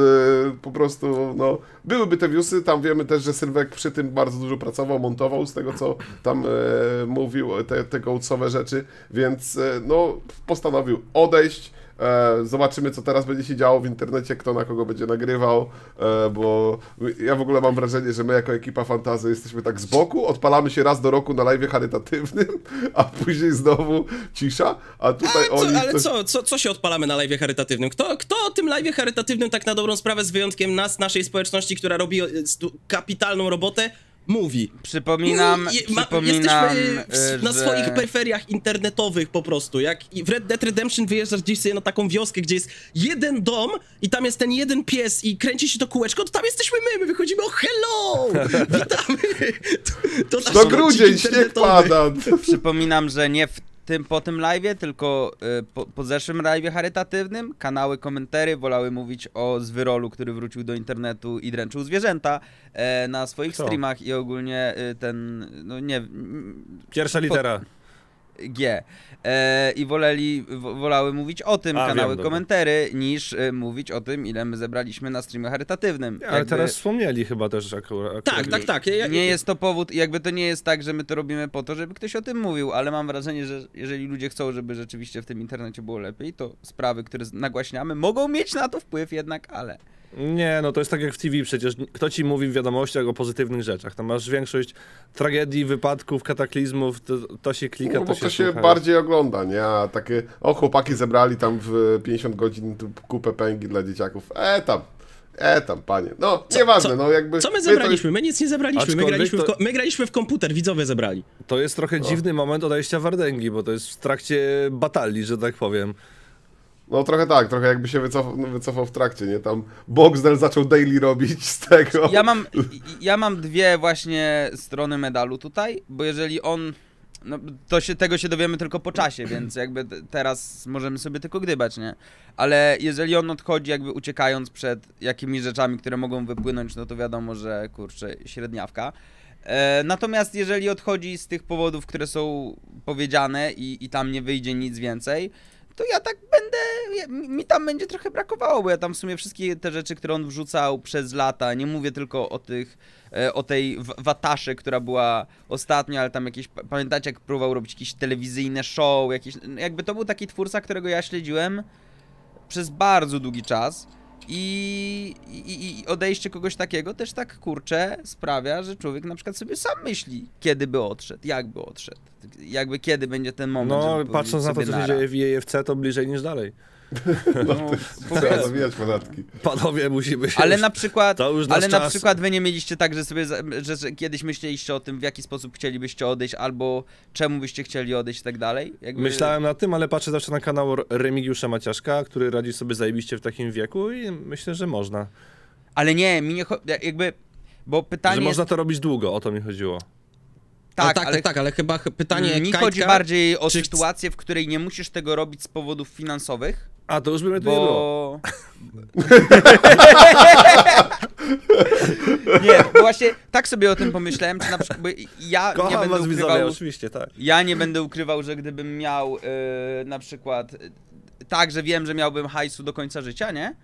Speaker 2: po prostu, no, byłyby te viewsy, tam wiemy też, że Sylwek przy tym bardzo dużo pracował, montował z tego, co tam e, mówił, te, te Goatsowe rzeczy, więc e, no, postanowił odejść, E, zobaczymy, co teraz będzie się działo w internecie, kto na kogo będzie nagrywał, e, bo ja w ogóle mam wrażenie, że my jako ekipa Fantazy jesteśmy tak z boku, odpalamy się raz do roku na live charytatywnym, a później znowu cisza, a tutaj
Speaker 3: co,
Speaker 2: oni...
Speaker 3: ale
Speaker 2: coś-
Speaker 3: co, co, co się odpalamy na live charytatywnym? Kto, kto o tym live charytatywnym tak na dobrą sprawę z wyjątkiem nas, naszej społeczności, która robi e, kapitalną robotę, mówi?
Speaker 4: Przypominam,
Speaker 3: I- ma-
Speaker 4: przypominam,
Speaker 3: jesteśmy w, na
Speaker 4: że...
Speaker 3: swoich peryferiach internetowych po prostu. Jak w Red Dead Redemption wyjeżdżasz gdzieś sobie na taką wioskę, gdzie jest jeden dom i tam jest ten jeden pies i kręci się to kółeczko, to tam jesteśmy my, my wychodzimy, o hello! Witamy! To, to
Speaker 2: To grudzień, śnieg pada!
Speaker 4: Przypominam, że nie w tym, po tym live'ie, tylko y, po, po zeszłym live'ie charytatywnym kanały komentary wolały mówić o Zwyrolu, który wrócił do internetu i dręczył zwierzęta e, na swoich
Speaker 1: Kto?
Speaker 4: streamach i ogólnie y, ten, no nie,
Speaker 1: Pierwsza litera.
Speaker 4: G. E, I woleli, wo- wolały mówić o tym
Speaker 1: A,
Speaker 4: kanały
Speaker 1: wiem,
Speaker 4: niż y, mówić o tym, ile my zebraliśmy na streamie charytatywnym.
Speaker 1: Ale
Speaker 4: Jakby-
Speaker 1: teraz wspomnieli chyba też akurat. akurat
Speaker 3: Tak, tak, tak. Ja, ja,
Speaker 4: Nie jest to powód, jakby to nie jest tak, że my to robimy po to, żeby ktoś o tym mówił, ale mam wrażenie, że jeżeli ludzie chcą, żeby rzeczywiście w tym internecie było lepiej, to sprawy, które nagłaśniamy, mogą mieć na to wpływ jednak, ale.
Speaker 1: Nie, no to jest tak jak w TV przecież. Kto ci mówi w wiadomościach o pozytywnych rzeczach? Tam masz większość tragedii, wypadków, kataklizmów, to, to się klika,
Speaker 2: No
Speaker 1: to
Speaker 2: bo
Speaker 1: się
Speaker 2: to się
Speaker 1: słucha.
Speaker 2: bardziej ogląda, nie? A takie, o chłopaki zebrali tam w 50 godzin kupę pęgi dla dzieciaków. E tam, e tam, panie. No, nieważne,
Speaker 3: co-
Speaker 2: no jakby...
Speaker 3: Co my zebraliśmy? My nic nie zebraliśmy. My graliśmy, w
Speaker 1: to-
Speaker 3: my graliśmy w komputer, widzowie zebrali.
Speaker 1: To jest trochę dziwny moment odejścia Wardęgi, bo to jest w trakcie batalii, że tak powiem.
Speaker 2: No trochę tak, trochę jakby się wycofał, wycofał w trakcie, nie? Tam Boxdel zaczął daily robić z tego.
Speaker 4: Ja mam, ja mam dwie właśnie strony medalu tutaj, bo jeżeli on. No, to się, tego się dowiemy tylko po czasie, więc jakby teraz możemy sobie tylko gdybać, nie? Ale jeżeli on odchodzi, jakby uciekając przed jakimiś rzeczami, które mogą wypłynąć, no to wiadomo, że kurczę, średniawka. E, natomiast jeżeli odchodzi z tych powodów, które są powiedziane i, i tam nie wyjdzie nic więcej, to ja tak będę, mi tam będzie trochę brakowało, bo ja tam w sumie wszystkie te rzeczy, które on wrzucał przez lata, nie mówię tylko o tych, e, o tej w- watasze, która była ostatnio, ale tam jakieś, pa- pamiętacie jak próbował robić jakieś telewizyjne show, jakieś, jakby to był taki twórca, którego ja śledziłem przez bardzo długi czas i, i, i odejście kogoś takiego też tak kurczę sprawia, że człowiek na przykład sobie sam myśli, kiedy by odszedł, jak by odszedł, jakby kiedy będzie ten moment,
Speaker 1: No, patrząc na to, co się dzieje w IEFC, to bliżej niż dalej.
Speaker 4: No,
Speaker 2: Trzeba
Speaker 4: powiedzmy.
Speaker 2: zawijać podatki.
Speaker 1: Panowie, musimy się...
Speaker 4: Ale
Speaker 1: już-
Speaker 4: na przykład,
Speaker 1: to już nasz
Speaker 4: ale na
Speaker 1: czas.
Speaker 4: przykład wy nie mieliście tak, że sobie, że, że kiedyś myśleliście o tym, w jaki sposób chcielibyście odejść, albo czemu byście chcieli odejść i tak dalej? Jakby...
Speaker 1: Myślałem nad tym, ale patrzę zawsze na kanał Remigiusza Maciaszka, który radzi sobie zajebiście w takim wieku i myślę, że można.
Speaker 4: Ale nie, mi nie jakby, bo pytanie
Speaker 1: że można
Speaker 4: jest,
Speaker 1: to robić długo, o to mi chodziło.
Speaker 3: Tak,
Speaker 4: tak,
Speaker 3: tak,
Speaker 4: ale
Speaker 3: tak, tak, ale chyba ch- pytanie
Speaker 4: mi chodzi bardziej o
Speaker 3: czy
Speaker 4: sytuację, w której nie musisz tego robić z powodów finansowych,
Speaker 1: A, to już by mnie tu nie było.
Speaker 4: bo... nie, bo właśnie tak sobie o tym pomyślałem, czy na przykład, bo ja nie
Speaker 1: Kocham
Speaker 4: będę
Speaker 1: was widzowie,
Speaker 4: ukrywał...
Speaker 1: oczywiście, tak.
Speaker 4: Ja nie będę ukrywał, że gdybym miał e, na przykład e, tak, że wiem, że miałbym hajsu do końca życia, nie?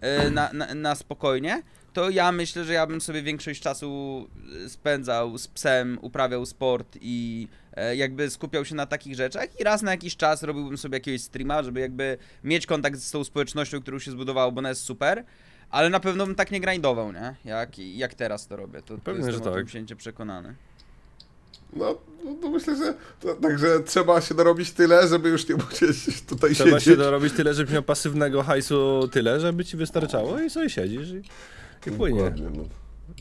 Speaker 4: E, na, na, na spokojnie, to ja myślę, że ja bym sobie większość czasu e, spędzał z psem, uprawiał sport i e, jakby skupiał się na takich rzeczach i raz na jakiś czas robiłbym sobie jakiegoś streama, żeby jakby mieć kontakt z tą społecznością, którą się zbudowało, bo ona jest super. Ale na pewno bym tak nie grindował, nie? Jak, jak teraz to robię. To, to
Speaker 1: Pewnie,
Speaker 4: jestem
Speaker 1: że
Speaker 4: o tym
Speaker 1: tak.
Speaker 4: święcie przekonany.
Speaker 2: No, no, no myślę, że to, także trzeba się dorobić tyle, żeby już nie musieć tutaj
Speaker 1: Trzeba
Speaker 2: siedzieć.
Speaker 1: się dorobić tyle, żebyś miał pasywnego hajsu tyle, żeby ci wystarczało i sobie siedzisz i, i płynie.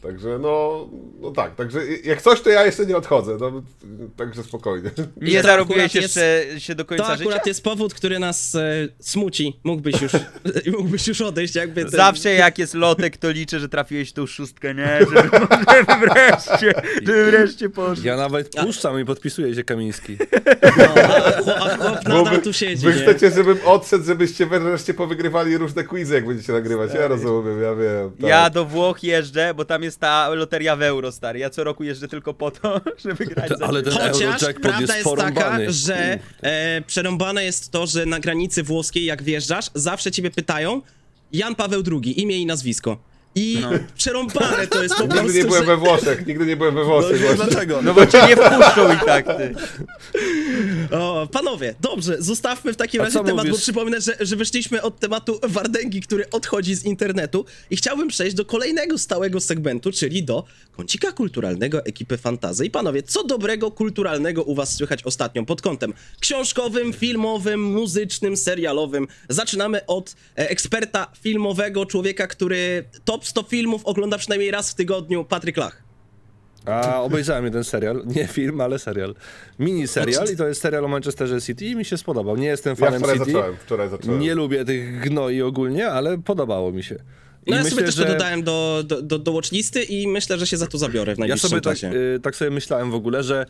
Speaker 2: Także no, no tak, także jak coś, to ja jeszcze nie odchodzę, no, także spokojnie.
Speaker 4: Nie
Speaker 3: to
Speaker 4: zarobiłeś
Speaker 3: jest-
Speaker 4: jeszcze się do
Speaker 3: To
Speaker 4: końca życia?
Speaker 3: akurat jest powód, który nas e, smuci. Mógłbyś już, mógłbyś już odejść, jakby ten...
Speaker 4: Zawsze jak jest lotek, to liczę, że trafiłeś tą szóstkę, nie? Żeby, żeby wreszcie, żeby wreszcie poszło.
Speaker 1: Ja nawet puszczam i podpisuję się Kamiński.
Speaker 3: No, a, chłop- a chłop
Speaker 2: Bo
Speaker 3: nadal
Speaker 2: wy,
Speaker 3: tu siedzi,
Speaker 2: wy
Speaker 3: nie?
Speaker 2: chcecie, żebym odszedł, żebyście wreszcie powygrywali różne quizy, jak będziecie nagrywać. Ja rozumiem, ja wiem. Tak.
Speaker 4: Ja do Włoch jeżdżę, bo tam jest ta loteria w euro, stary. Ja co roku jeżdżę tylko po to, żeby grać za
Speaker 1: Ale ten
Speaker 3: Chociaż prawda
Speaker 1: jest
Speaker 3: jest, taka, że e, przerąbane jest to, że na granicy włoskiej, jak wjeżdżasz, zawsze ciebie pytają Jan Paweł II, imię i nazwisko. I
Speaker 4: No.
Speaker 3: przerąbane to jest po
Speaker 2: Nigdy
Speaker 3: prostu,
Speaker 2: nie byłem we Włoszech, nigdy nie byłem we Włoszech właśnie.
Speaker 1: Dlaczego?
Speaker 4: No bo cię nie wpuszczą i tak, ty.
Speaker 3: O, panowie, dobrze, zostawmy w takim
Speaker 1: A
Speaker 3: razie temat, bo
Speaker 1: mówisz?
Speaker 3: przypomnę, że, że wyszliśmy od tematu Wardęgi, który odchodzi z internetu i chciałbym przejść do kolejnego stałego segmentu, czyli do kącika kulturalnego ekipy Fantazy. I panowie, co dobrego kulturalnego u was słychać ostatnio pod kątem książkowym, filmowym, muzycznym, serialowym? Zaczynamy od e, eksperta filmowego, człowieka, który top 100 filmów ogląda przynajmniej raz w tygodniu, Patryk Lach.
Speaker 1: A obejrzałem jeden serial, nie film, ale serial. Mini serial i to jest serial o Manchesterze City i mi się spodobał. Nie jestem
Speaker 2: Ja
Speaker 1: fanem
Speaker 2: wczoraj
Speaker 1: City.
Speaker 2: zacząłem, wczoraj zacząłem.
Speaker 1: Nie lubię tych gnoi ogólnie, ale podobało mi się. I
Speaker 3: No ja
Speaker 1: myślę,
Speaker 3: sobie też
Speaker 1: że...
Speaker 3: to dodałem do, do, do, do watchlisty i myślę, że się za to zabiorę w
Speaker 1: Ja
Speaker 3: najbliższym
Speaker 1: sobie tak,
Speaker 3: czasie.
Speaker 1: y, tak sobie myślałem w ogóle, że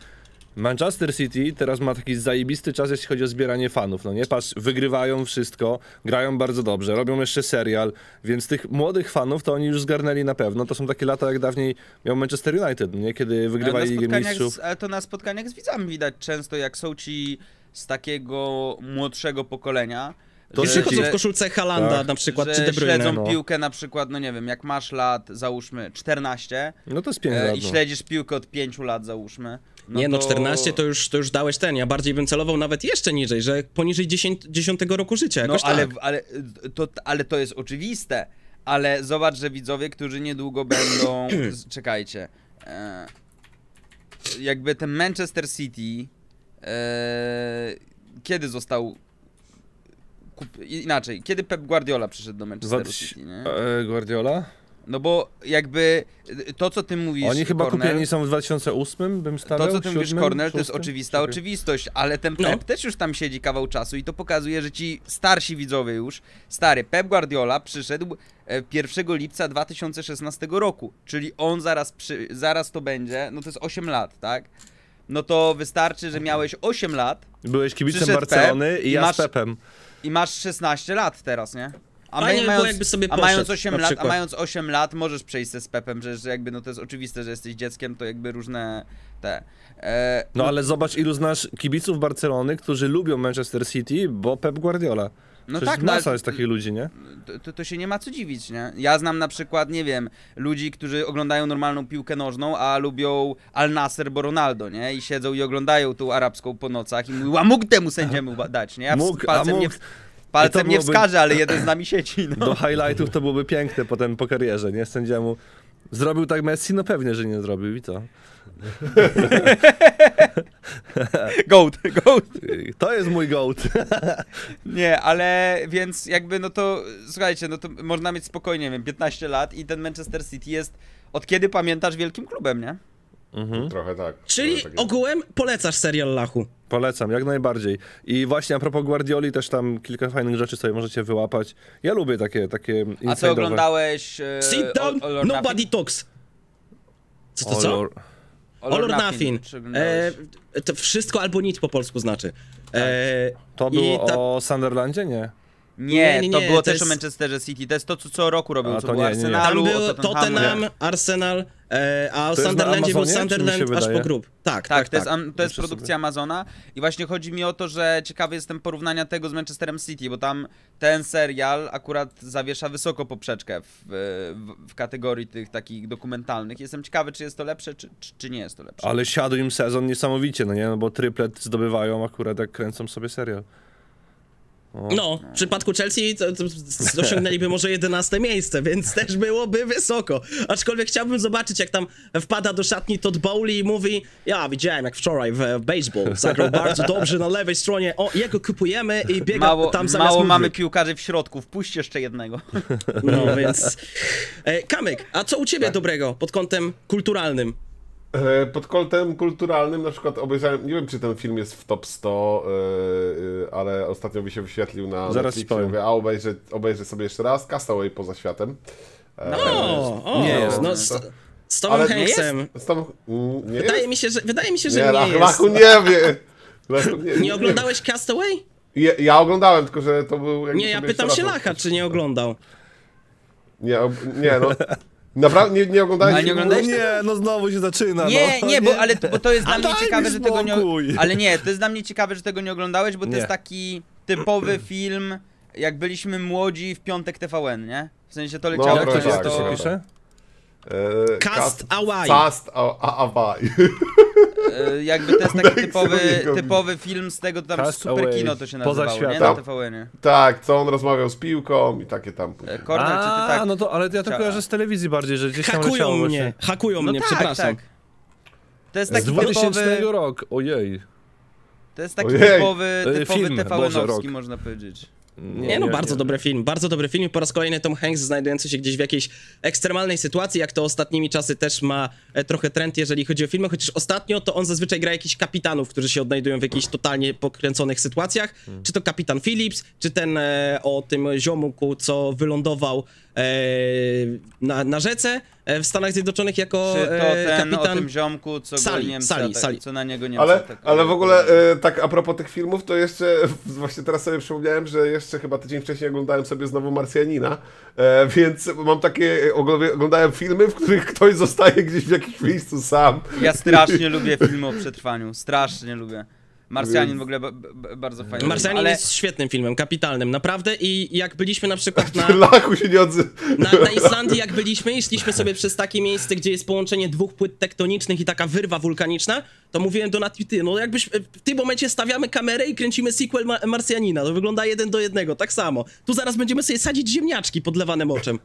Speaker 1: Manchester City teraz ma taki zajebisty czas, jeśli chodzi o zbieranie fanów, no nie? Patrz, wygrywają wszystko, grają bardzo dobrze, robią jeszcze serial, więc tych młodych fanów to oni już zgarnęli na pewno. To są takie lata, jak dawniej miał Manchester United, no nie? Kiedy wygrywali Ligę Mistrzów.
Speaker 4: z, ale to na spotkaniach z widzami widać często, jak są ci z takiego młodszego pokolenia.
Speaker 1: To że
Speaker 3: w koszulce Halanda
Speaker 1: Tak.
Speaker 3: na przykład,
Speaker 4: że
Speaker 3: czy De Bruyne.
Speaker 4: śledzą
Speaker 1: no.
Speaker 4: piłkę na przykład, no nie wiem, jak masz lat, załóżmy 14
Speaker 1: No to jest pięć
Speaker 4: e,
Speaker 1: lat,
Speaker 4: i
Speaker 1: no.
Speaker 4: śledzisz piłkę od 5 lat, załóżmy. No
Speaker 3: nie no,
Speaker 4: to...
Speaker 3: 14 to już, to już dałeś ten, ja bardziej bym celował nawet jeszcze niżej, że poniżej 10, 10 roku życia,
Speaker 4: No
Speaker 3: jakoś
Speaker 4: ale,
Speaker 3: tak.
Speaker 4: ale, to, ale to jest oczywiste. Ale zobacz, że widzowie, którzy niedługo będą. czekajcie. E, jakby ten Manchester City. E, kiedy został. Kup, inaczej, kiedy Pep Guardiola przyszedł do Manchesteru
Speaker 1: Dwa-
Speaker 4: City, nie?
Speaker 1: E, Guardiola?
Speaker 4: No bo jakby y, to, co ty mówisz.
Speaker 1: Oni chyba
Speaker 4: Cornel,
Speaker 1: kupieni są w 2008, bym stawiał?
Speaker 4: To, co ty mówisz,
Speaker 1: siódmym,
Speaker 4: Cornel, to jest oczywista
Speaker 1: Czekaj.
Speaker 4: oczywistość, ale ten
Speaker 3: No.
Speaker 4: Pep też już tam siedzi kawał czasu i to pokazuje, że ci starsi widzowie już, stary, Pep Guardiola przyszedł e, 1 lipca 2016 roku, czyli on zaraz, przy, zaraz to będzie, no to jest 8 lat, tak? No to wystarczy, że miałeś 8 lat
Speaker 1: Byłeś kibicem Barcelony
Speaker 4: Pep
Speaker 1: i
Speaker 4: i
Speaker 1: ja
Speaker 4: masz-
Speaker 1: z Pepem.
Speaker 4: I masz 16 lat teraz, nie? A,
Speaker 3: Fajnie by było,
Speaker 4: mając,
Speaker 3: jakby sobie
Speaker 4: a mając
Speaker 3: poszedł,
Speaker 4: 8
Speaker 3: na
Speaker 4: lat, a mając 8 lat możesz przejść ze z Pepem, że, że jakby no to jest oczywiste, że jesteś dzieckiem, to jakby różne te... E,
Speaker 1: No ale zobacz, ilu znasz kibiców Barcelony, którzy lubią Manchester City, bo Pep Guardiola.
Speaker 4: No
Speaker 1: Przecież
Speaker 4: tak, no,
Speaker 1: masa
Speaker 4: ale-
Speaker 1: jest takich ludzi, nie?
Speaker 4: to, to, to się nie ma co dziwić, nie? Ja znam na przykład, nie wiem, ludzi, którzy oglądają normalną piłkę nożną, a lubią Al Nasser, bo Ronaldo, nie? I siedzą i oglądają tą arabską po nocach i mówią, a mógł temu sędziemu dać, nie? Ja
Speaker 1: Mógł,
Speaker 4: palcem, nie, palcem
Speaker 1: to
Speaker 4: nie
Speaker 1: byłoby-
Speaker 4: wskażę, ale jeden z nami sieci, no.
Speaker 1: Do highlightów to byłoby piękne potem po karierze, nie? Sędziemu. Zrobił tak Messi? No pewnie, że nie zrobił i co?
Speaker 4: Goat, goat.
Speaker 1: To jest mój goat.
Speaker 4: Nie, ale więc jakby no to, słuchajcie, no to można mieć spokojnie, nie wiem, 15 lat i ten Manchester City jest, od kiedy pamiętasz, wielkim klubem, nie?
Speaker 1: Mhm.
Speaker 2: Trochę tak.
Speaker 3: Czyli
Speaker 2: trochę tak
Speaker 3: ogółem polecasz serial Lachu.
Speaker 1: Polecam, jak najbardziej. I właśnie a propos Guardioli, też tam kilka fajnych rzeczy sobie możecie wyłapać. Ja lubię takie, takie
Speaker 4: A co oglądałeś? E,
Speaker 3: Sit down,
Speaker 4: All- All or
Speaker 3: nobody
Speaker 4: Nothing?
Speaker 3: talks. Co to co? All or nothing.
Speaker 4: Oglądałeś?
Speaker 3: E, to wszystko albo nic po polsku znaczy. E,
Speaker 1: To było
Speaker 3: ta-
Speaker 1: o Sunderlandzie? Nie.
Speaker 4: Nie,
Speaker 3: Nie, nie,
Speaker 4: to było
Speaker 3: to
Speaker 4: też
Speaker 3: jest-
Speaker 4: o Manchesterze City. To jest to, co co roku robią,
Speaker 1: A,
Speaker 4: co
Speaker 1: to
Speaker 4: było
Speaker 1: nie, nie, nie.
Speaker 3: Tam
Speaker 4: Arsenalu,
Speaker 3: był
Speaker 4: o Tottenhamu.
Speaker 3: Tottenham, Arsenal, e, a o Sunderlandzie był Sunderland aż po grup. Tak, tak,
Speaker 4: Tak, to jest,
Speaker 3: tak.
Speaker 4: to jest produkcja Amazona i właśnie chodzi mi o to, że ciekawy jestem porównania tego z Manchesterem City, bo tam ten serial akurat zawiesza wysoko poprzeczkę w, w, w kategorii tych takich dokumentalnych. Jestem ciekawy, czy jest to lepsze, czy, czy, czy nie jest to lepsze.
Speaker 1: Ale siadł im sezon niesamowicie, no nie? No bo tryplet zdobywają akurat jak kręcą sobie serial.
Speaker 3: No, w przypadku Chelsea to, to osiągnęliby może 11 miejsce, więc też byłoby wysoko. Aczkolwiek chciałbym zobaczyć, jak tam wpada do szatni Todd Bowley i mówi ja widziałem jak wczoraj w, w baseball zagrał bardzo dobrze na lewej stronie, o, jego kupujemy i biega
Speaker 4: Mało,
Speaker 3: tam zamiast
Speaker 4: mało mamy
Speaker 3: Mudryk.
Speaker 4: piłkarzy w środku, wpuść jeszcze jednego.
Speaker 3: No, więc... E, Kamyk, a co u ciebie dobrego pod kątem kulturalnym?
Speaker 2: E, Pod kątem kulturalnym na przykład obejrzałem, nie wiem czy ten film jest w top 100, e, e, ale ostatnio mi się wyświetlił na
Speaker 1: Zaraz
Speaker 2: Netflixie,
Speaker 1: powiem.
Speaker 2: mówię, a obejrzę, obejrzę sobie jeszcze raz, Castaway poza światem. E,
Speaker 3: O,
Speaker 1: nie jest.
Speaker 3: no, z, z Tomem Hanksem.
Speaker 2: Z mm, nie
Speaker 3: Wydaje
Speaker 2: jest?
Speaker 3: mi się, że, wydaje mi się, że
Speaker 2: Nie,
Speaker 3: nie,
Speaker 2: Lach-
Speaker 3: jest.
Speaker 2: Lachu nie wie. Lachu nie,
Speaker 3: Nie oglądałeś Castaway?
Speaker 2: Ja, ja oglądałem, tylko że to był... jakby
Speaker 3: Nie, ja pytam się Lacha, czy nie oglądał.
Speaker 2: Nie, ob- nie no. Naprawdę nie, nie oglądałeś
Speaker 4: Ale nie
Speaker 2: filmu?
Speaker 4: oglądałeś
Speaker 1: nie, no znowu się zaczyna.
Speaker 4: Nie,
Speaker 1: no,
Speaker 4: nie, bo, ale to, bo to jest dla mnie
Speaker 1: daj
Speaker 4: ciekawe,
Speaker 1: mi
Speaker 4: że tego nie.
Speaker 1: spokój.
Speaker 4: Ale nie, to jest dla mnie ciekawe, że tego nie oglądałeś, bo to
Speaker 1: Nie.
Speaker 4: jest taki typowy film, jak byliśmy młodzi w piątek TVN, nie? W sensie to leciało
Speaker 2: Dobra,
Speaker 1: Jak to się,
Speaker 2: tak,
Speaker 1: jak to się
Speaker 2: tak.
Speaker 1: pisze?
Speaker 2: E,
Speaker 3: Cast Away.
Speaker 2: Cast a- a- Away.
Speaker 4: E, jakby to jest taki typowy, typowy film z tego tam
Speaker 1: Cast
Speaker 4: super
Speaker 1: Away.
Speaker 4: kino to się
Speaker 1: Poza
Speaker 4: nazywało, nie?
Speaker 1: światem.
Speaker 4: Na TVN-ie.
Speaker 2: Tak, co on rozmawiał z piłką i takie tam.
Speaker 4: E, Kornel, czy ty
Speaker 1: A,
Speaker 4: tak?
Speaker 1: no to, ale ja to kojarzę z telewizji bardziej, że gdzieś tam
Speaker 3: Hakują mnie,
Speaker 1: właśnie.
Speaker 3: hakują
Speaker 4: No
Speaker 3: mnie,
Speaker 4: tak,
Speaker 3: przepraszam.
Speaker 4: tak. To jest
Speaker 1: Z
Speaker 4: taki
Speaker 1: 2000
Speaker 4: typowy,
Speaker 1: rok, ojej.
Speaker 4: to jest taki
Speaker 2: Ojej.
Speaker 4: typowy,
Speaker 1: E,
Speaker 4: typowy
Speaker 1: film, Boże,
Speaker 4: TVN-owski,
Speaker 1: rok.
Speaker 4: można powiedzieć.
Speaker 3: Nie, no, bardzo dobry film, bardzo dobry film. Po raz kolejny Tom Hanks znajdujący się gdzieś w jakiejś ekstremalnej sytuacji, jak to ostatnimi czasy też ma e, trochę trend, jeżeli chodzi o filmy, chociaż ostatnio to on zazwyczaj gra jakichś kapitanów, którzy się odnajdują w jakichś totalnie pokręconych sytuacjach.
Speaker 1: Hmm.
Speaker 3: Czy to kapitan Phillips, czy ten e, o tym ziomuku, co wylądował na, na rzece e, w Stanach Zjednoczonych jako
Speaker 4: Czy to
Speaker 3: e,
Speaker 4: ten
Speaker 3: kapitan...
Speaker 4: o tym ziomku, co
Speaker 3: Sali, Sali, Sali.
Speaker 4: co na niego Niemcy
Speaker 2: Ale,
Speaker 4: atakują.
Speaker 2: ale w ogóle e, tak a propos tych filmów, to jeszcze właśnie teraz sobie przypomniałem, że jeszcze chyba tydzień wcześniej oglądałem sobie znowu Marsjanina, e, więc mam takie, e, ogl- oglądałem filmy, w których ktoś zostaje gdzieś w jakimś miejscu sam.
Speaker 4: Ja strasznie lubię filmy o przetrwaniu, strasznie lubię. Marsjanin w ogóle ba- ba- bardzo fajny.
Speaker 3: Marsjanin
Speaker 4: ale
Speaker 3: jest świetnym filmem, kapitalnym, naprawdę i jak byliśmy na przykład na...
Speaker 2: Lachu się nie odzywa.
Speaker 3: Na, na Islandii jak byliśmy i szliśmy sobie przez takie miejsce, gdzie jest połączenie dwóch płyt tektonicznych i taka wyrwa wulkaniczna, to mówiłem do Nati, ty, no jakbyś w tym momencie stawiamy kamerę i kręcimy sequel Ma Marsjanina, to wygląda jeden do jednego, tak samo. Tu zaraz będziemy sobie sadzić ziemniaczki podlewane moczem.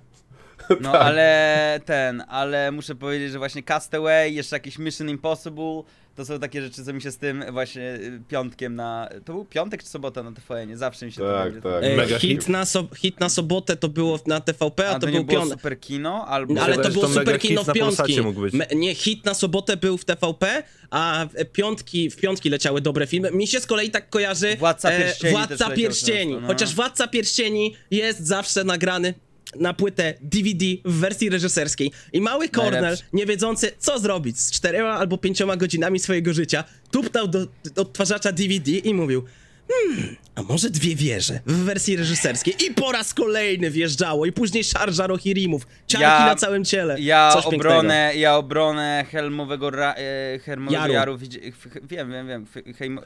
Speaker 4: No ale ten, ale muszę powiedzieć, że właśnie Castaway, jeszcze jakiś Mission Impossible, to są takie rzeczy, co mi się z tym właśnie y, piątkiem na... To był piątek czy sobota na TVN? Zawsze mi się to
Speaker 2: Tak,
Speaker 4: będzie.
Speaker 2: tak.
Speaker 3: E,
Speaker 1: Mega
Speaker 3: hit, na so hit na sobotę to było na TVP, a,
Speaker 4: A
Speaker 3: to,
Speaker 4: to, nie
Speaker 3: był
Speaker 4: było
Speaker 3: piątek.
Speaker 4: super kino, albo...
Speaker 3: Ale to było
Speaker 1: to
Speaker 3: super kino w piątki.
Speaker 1: Polsacie mógł być.
Speaker 3: Me, nie, hit na sobotę był w TVP, a w piątki, w piątki leciały dobre filmy. Mi się z kolei tak kojarzy
Speaker 4: Władca Pierścieni też
Speaker 3: Władca Pierścieni.
Speaker 4: często, no.
Speaker 3: Chociaż Władca Pierścieni jest zawsze nagrany na płytę DVD w wersji reżyserskiej. I mały Cornel,
Speaker 4: Najlepszy.
Speaker 3: nie wiedzący co zrobić z czterema albo pięcioma godzinami swojego życia, tuptał do odtwarzacza DVD i mówił Hmm, a może dwie wieże w wersji reżyserskiej i po raz kolejny wjeżdżało i później szarża Rohirimów, ciarki
Speaker 4: Ja-
Speaker 3: na całym ciele.
Speaker 4: Ja
Speaker 3: Coś pięknego.
Speaker 4: obronę, ja obronę Helmowego, ra, e, Helmowego
Speaker 3: Jaru.
Speaker 4: Jaru, widzi- wiem, wiem, wiem,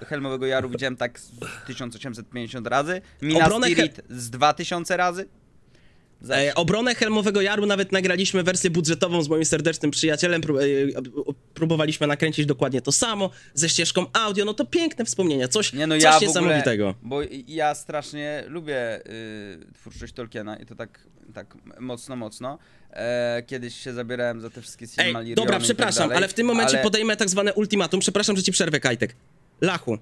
Speaker 4: Helmowego Jaru widziałem tak z 1850 razy, Minas
Speaker 3: Obronę
Speaker 4: Tirith z 2000 razy.
Speaker 3: E, obronę Helmowego Jaru nawet nagraliśmy wersję budżetową z moim serdecznym przyjacielem. Pró- e, próbowaliśmy nakręcić dokładnie to samo ze ścieżką audio. No to piękne wspomnienia, coś,
Speaker 4: Nie no,
Speaker 3: coś
Speaker 4: ja w ogóle,
Speaker 3: niesamowitego.
Speaker 4: bo ja strasznie lubię y, twórczość Tolkiena i to tak, tak mocno, mocno. E, kiedyś się zabierałem za te wszystkie
Speaker 3: Ej,
Speaker 4: Silmarilliony
Speaker 3: dobra,
Speaker 4: tak
Speaker 3: przepraszam,
Speaker 4: dalej,
Speaker 3: ale w tym momencie
Speaker 4: ale-
Speaker 3: podejmę tak zwane ultimatum. Przepraszam, że ci przerwę, Kajtek. Lachu,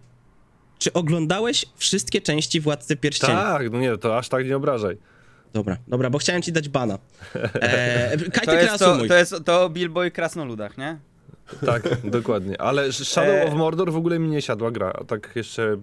Speaker 3: czy oglądałeś wszystkie części Władcy Pierścieni?
Speaker 1: Tak, no nie, to aż tak nie obrażaj.
Speaker 3: Dobra, dobra, bo chciałem ci dać bana. E,
Speaker 4: To
Speaker 3: Kajtek
Speaker 4: jest to, to jest to Bilbo i Krasnoludach, nie?
Speaker 1: Tak, dokładnie. Ale Shadow
Speaker 4: E,
Speaker 1: of Mordor w ogóle mi nie siadła gra. a Tak jeszcze.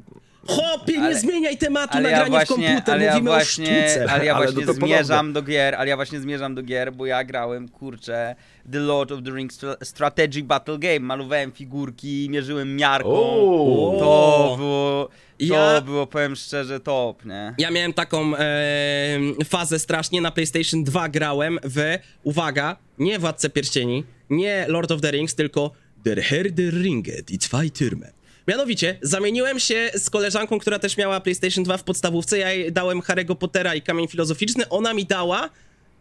Speaker 3: Hopie, nie
Speaker 4: ale-
Speaker 3: zmieniaj tematu
Speaker 4: Ale ja
Speaker 3: nagrania w
Speaker 4: właśnie,
Speaker 3: komputer,
Speaker 4: ale ja
Speaker 3: mówimy o
Speaker 4: właśnie,
Speaker 3: sztuce.
Speaker 4: ale ja
Speaker 1: Ale
Speaker 4: właśnie
Speaker 1: no to
Speaker 4: zmierzam do gier, ale ja właśnie zmierzam do gier, bo ja grałem, kurczę, The Lord of the Rings Stra- Strategic Battle Game, malowałem figurki, mierzyłem miarką,
Speaker 2: O.
Speaker 4: to było, to
Speaker 3: Ja-
Speaker 4: było, powiem szczerze, top, nie?
Speaker 3: Ja miałem taką e, fazę strasznie, na PlayStation 2 grałem w, uwaga, nie Władcę Pierścieni, nie Lord of the Rings, tylko Der Herr der Ringe, die zwei Türme. Mianowicie, zamieniłem się z koleżanką, która też miała PlayStation 2 w podstawówce, ja jej dałem Harry'ego Pottera i Kamień Filozoficzny, ona mi dała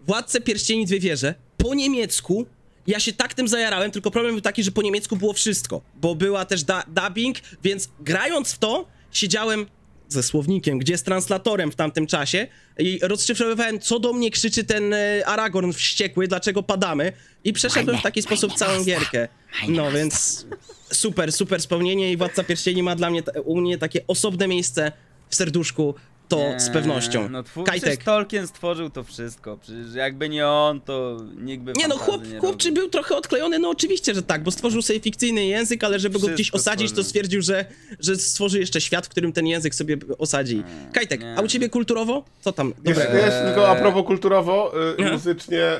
Speaker 3: Władcę Pierścieni Dwie Wieże. Po niemiecku, ja się tak tym zajarałem, tylko problem był taki, że po niemiecku było wszystko, bo była też dubbing, więc grając w to, siedziałem ze słownikiem, gdzie z translatorem w tamtym czasie i rozszyfrowywałem, co do mnie krzyczy ten e, Aragorn wściekły, dlaczego padamy i przeszedłem w taki sposób całą gierkę. No więc super, super spełnienie i Władca Pierścieni ma dla mnie, u mnie takie osobne miejsce w serduszku, to z
Speaker 4: Nie,
Speaker 3: pewnością.
Speaker 4: No twór,
Speaker 3: Kajtek.
Speaker 4: Tolkien stworzył to wszystko. Przecież jakby nie on, to nikt by
Speaker 3: Nie no, chłop,
Speaker 4: nie
Speaker 3: chłopczy był trochę odklejony, no oczywiście, że tak, bo stworzył sobie fikcyjny język, ale żeby go gdzieś
Speaker 4: Wszystko
Speaker 3: osadzić, to stwierdził, że, że stworzy jeszcze świat, w którym ten język sobie osadzi. Kajtek,
Speaker 4: nie.
Speaker 3: a u ciebie kulturowo? Co tam?
Speaker 2: Jeszcze,
Speaker 3: Dobra.
Speaker 2: tylko a propos kulturowo, y, muzycznie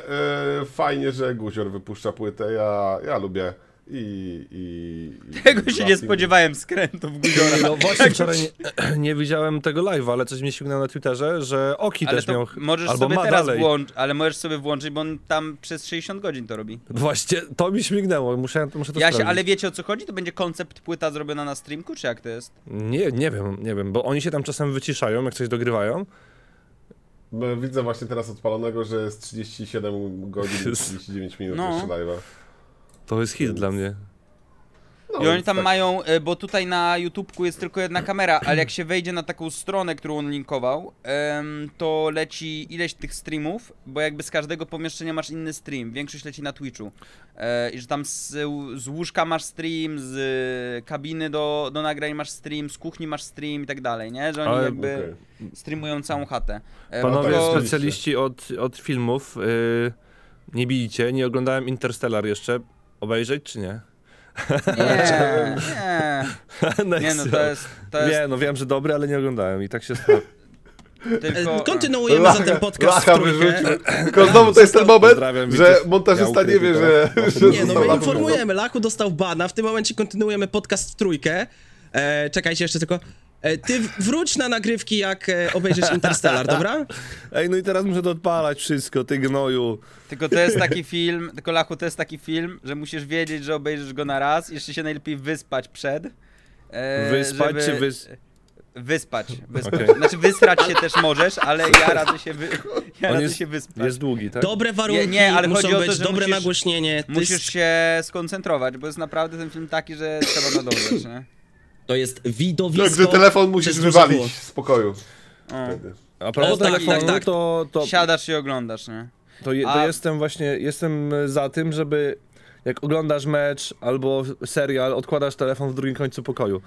Speaker 2: y, fajnie, że Guzior wypuszcza płytę, ja, ja lubię i... i, i
Speaker 4: Tego się nie spodziewałem skrętów Guziora.
Speaker 1: No właśnie wczoraj nie, nie widziałem tego live'a, ale coś mi śmignęło na Twitterze, że Oki
Speaker 4: Ale
Speaker 1: też miał,
Speaker 4: możesz
Speaker 1: albo
Speaker 4: sobie
Speaker 1: ma
Speaker 4: teraz
Speaker 1: dalej.
Speaker 4: włączyć, ale możesz sobie włączyć, bo on tam przez 60 godzin to robi.
Speaker 1: Właśnie, to mi śmignęło, muszę, muszę to
Speaker 4: Ja się,
Speaker 1: sprawdzić.
Speaker 4: ale wiecie o co chodzi? To będzie koncept płyta zrobiona na streamku, czy jak to jest?
Speaker 1: Nie, nie wiem, nie wiem, bo oni się tam czasem wyciszają, jak coś dogrywają.
Speaker 2: Bo Widzę właśnie teraz odpalonego, że jest 37 godzin i 39 minut
Speaker 4: No.
Speaker 2: jeszcze live'a.
Speaker 1: To jest hit dla mnie.
Speaker 2: No,
Speaker 4: I oni
Speaker 2: więc
Speaker 4: tam
Speaker 2: tak.
Speaker 4: mają, e, bo tutaj na YouTubku jest tylko jedna kamera, ale jak się wejdzie na taką stronę, którą on linkował, to leci ileś tych streamów, bo jakby z każdego pomieszczenia masz inny stream. Większość leci na Twitchu. E, I że tam z, z łóżka masz stream, z kabiny do, do nagrań masz stream, z kuchni masz stream i tak dalej, nie? Że oni
Speaker 1: Ale-
Speaker 4: jakby
Speaker 2: okej.
Speaker 4: streamują całą chatę. E,
Speaker 1: Panowie
Speaker 2: to
Speaker 1: specjaliści od, od filmów, yy, nie bijcie, nie oglądałem Interstellar jeszcze. Obejrzeć czy nie?
Speaker 4: Nie, nie. Nie no, to jest, to jest
Speaker 1: Nie, no wiem, że dobry, ale nie oglądałem i tak się spra-
Speaker 4: tylko...
Speaker 3: E, Kontynuujemy zatem podcast
Speaker 2: lacha
Speaker 3: trójkę.
Speaker 2: wyrzucił. Tylko znowu to jest ten moment, że montażysta
Speaker 1: Ja
Speaker 2: nie wie, że, że
Speaker 3: Nie, no my informujemy, Lachu dostał bana, w tym momencie kontynuujemy podcast w trójkę. E, czekajcie jeszcze tylko. E, ty wróć na nagrywki, jak e, obejrzysz Interstellar, dobra?
Speaker 1: Ej, no i teraz muszę to odpalać wszystko, ty gnoju.
Speaker 4: Tylko to jest taki film, tylko Lachu, to jest taki film, że musisz wiedzieć, że obejrzysz go na raz, jeszcze się najlepiej wyspać przed. e,
Speaker 1: Wyspać
Speaker 4: żeby-
Speaker 1: czy wys...
Speaker 4: Wyspać, wyspać.
Speaker 1: Okej.
Speaker 4: Znaczy wysrać się też możesz, ale ja radzę się, wy... ja radzę
Speaker 1: jest,
Speaker 4: się wyspać.
Speaker 1: jest długi, tak?
Speaker 3: Dobre warunki,
Speaker 4: nie, ale
Speaker 3: muszą
Speaker 4: chodzi o to,
Speaker 3: być
Speaker 4: że
Speaker 3: dobre
Speaker 4: musisz-
Speaker 3: nagłośnienie.
Speaker 4: Musisz
Speaker 3: jest,
Speaker 4: się skoncentrować, bo jest naprawdę ten film taki, że trzeba nadążać, nie?
Speaker 3: To jest widowisko.
Speaker 2: Także telefon musisz wywalić z pokoju.
Speaker 4: O.
Speaker 2: Wtedy.
Speaker 1: A propos
Speaker 3: O, tak,
Speaker 1: telefonu,
Speaker 3: tak, tak.
Speaker 1: to, to,
Speaker 4: Siadasz i oglądasz, nie?
Speaker 1: to, je, to
Speaker 4: A-
Speaker 1: jestem właśnie, jestem za tym, żeby jak oglądasz mecz albo serial, odkładasz telefon w drugim końcu pokoju.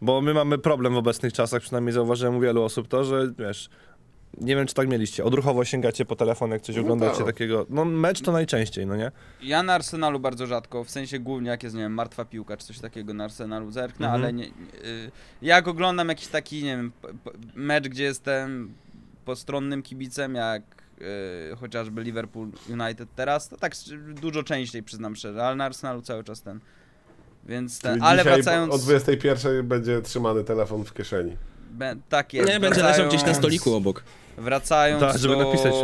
Speaker 1: Bo my mamy problem w obecnych czasach, przynajmniej zauważyłem u wielu osób to, że wiesz, nie wiem czy tak mieliście, odruchowo sięgacie po telefon, jak coś
Speaker 2: No
Speaker 1: oglądacie
Speaker 2: tak.
Speaker 1: takiego, no mecz to najczęściej, no nie?
Speaker 4: Ja na Arsenalu bardzo rzadko, w sensie głównie jak jest, nie wiem, martwa piłka czy coś takiego na Arsenalu zerknę,
Speaker 1: Mhm.
Speaker 4: ale nie, y, jak oglądam jakiś taki, nie wiem, mecz, gdzie jestem postronnym kibicem, jak y, chociażby Liverpool United teraz, to tak dużo częściej przyznam szczerze, ale na Arsenalu cały czas ten. Więc ten,
Speaker 2: Czyli
Speaker 4: ale wracając,
Speaker 2: o 21 będzie trzymany telefon w kieszeni.
Speaker 4: be, tak jest,
Speaker 3: Nie, będzie leżał gdzieś na stoliku obok.
Speaker 4: Wracając
Speaker 1: żeby
Speaker 4: do...
Speaker 1: napisać.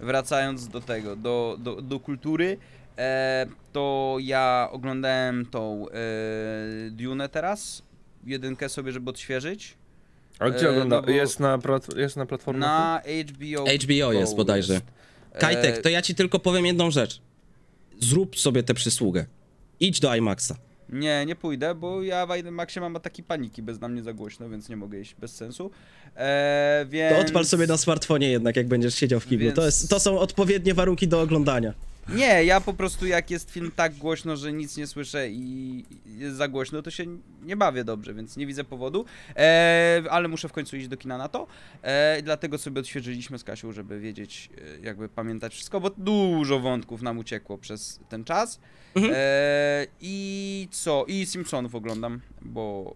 Speaker 4: Wracając do tego, do, do, do kultury, e, to ja oglądałem tą e, Dune teraz, jedynkę sobie, żeby odświeżyć.
Speaker 1: A gdzie
Speaker 4: E,
Speaker 1: ogląda?
Speaker 4: no bo-
Speaker 1: jest, na jest na platformie?
Speaker 4: Na HBO.
Speaker 3: HBO
Speaker 4: Go
Speaker 3: jest bodajże.
Speaker 4: jest. E,
Speaker 3: Kajtek, to ja ci tylko powiem jedną rzecz. Zrób sobie tę przysługę. Idź do IMAXa.
Speaker 4: Nie, nie pójdę, bo ja w IMAXie mam ataki paniki, bez na mnie za głośno, więc nie mogę iść, bez sensu. E, więc...
Speaker 3: To odpal sobie na smartfonie jednak, jak będziesz siedział w kiblu.
Speaker 4: Więc-
Speaker 3: To, jest, to są odpowiednie warunki do oglądania.
Speaker 4: Nie, ja po prostu jak jest film tak głośno, że nic nie słyszę i jest za głośno, to się nie bawię dobrze, więc nie widzę powodu. E, ale muszę w końcu iść do kina na to. E, dlatego sobie odświeżyliśmy z Kasią, żeby wiedzieć, e, jakby pamiętać wszystko, bo dużo wątków nam uciekło przez ten czas.
Speaker 3: Mhm.
Speaker 4: E, I co? I Simpsonów oglądam, bo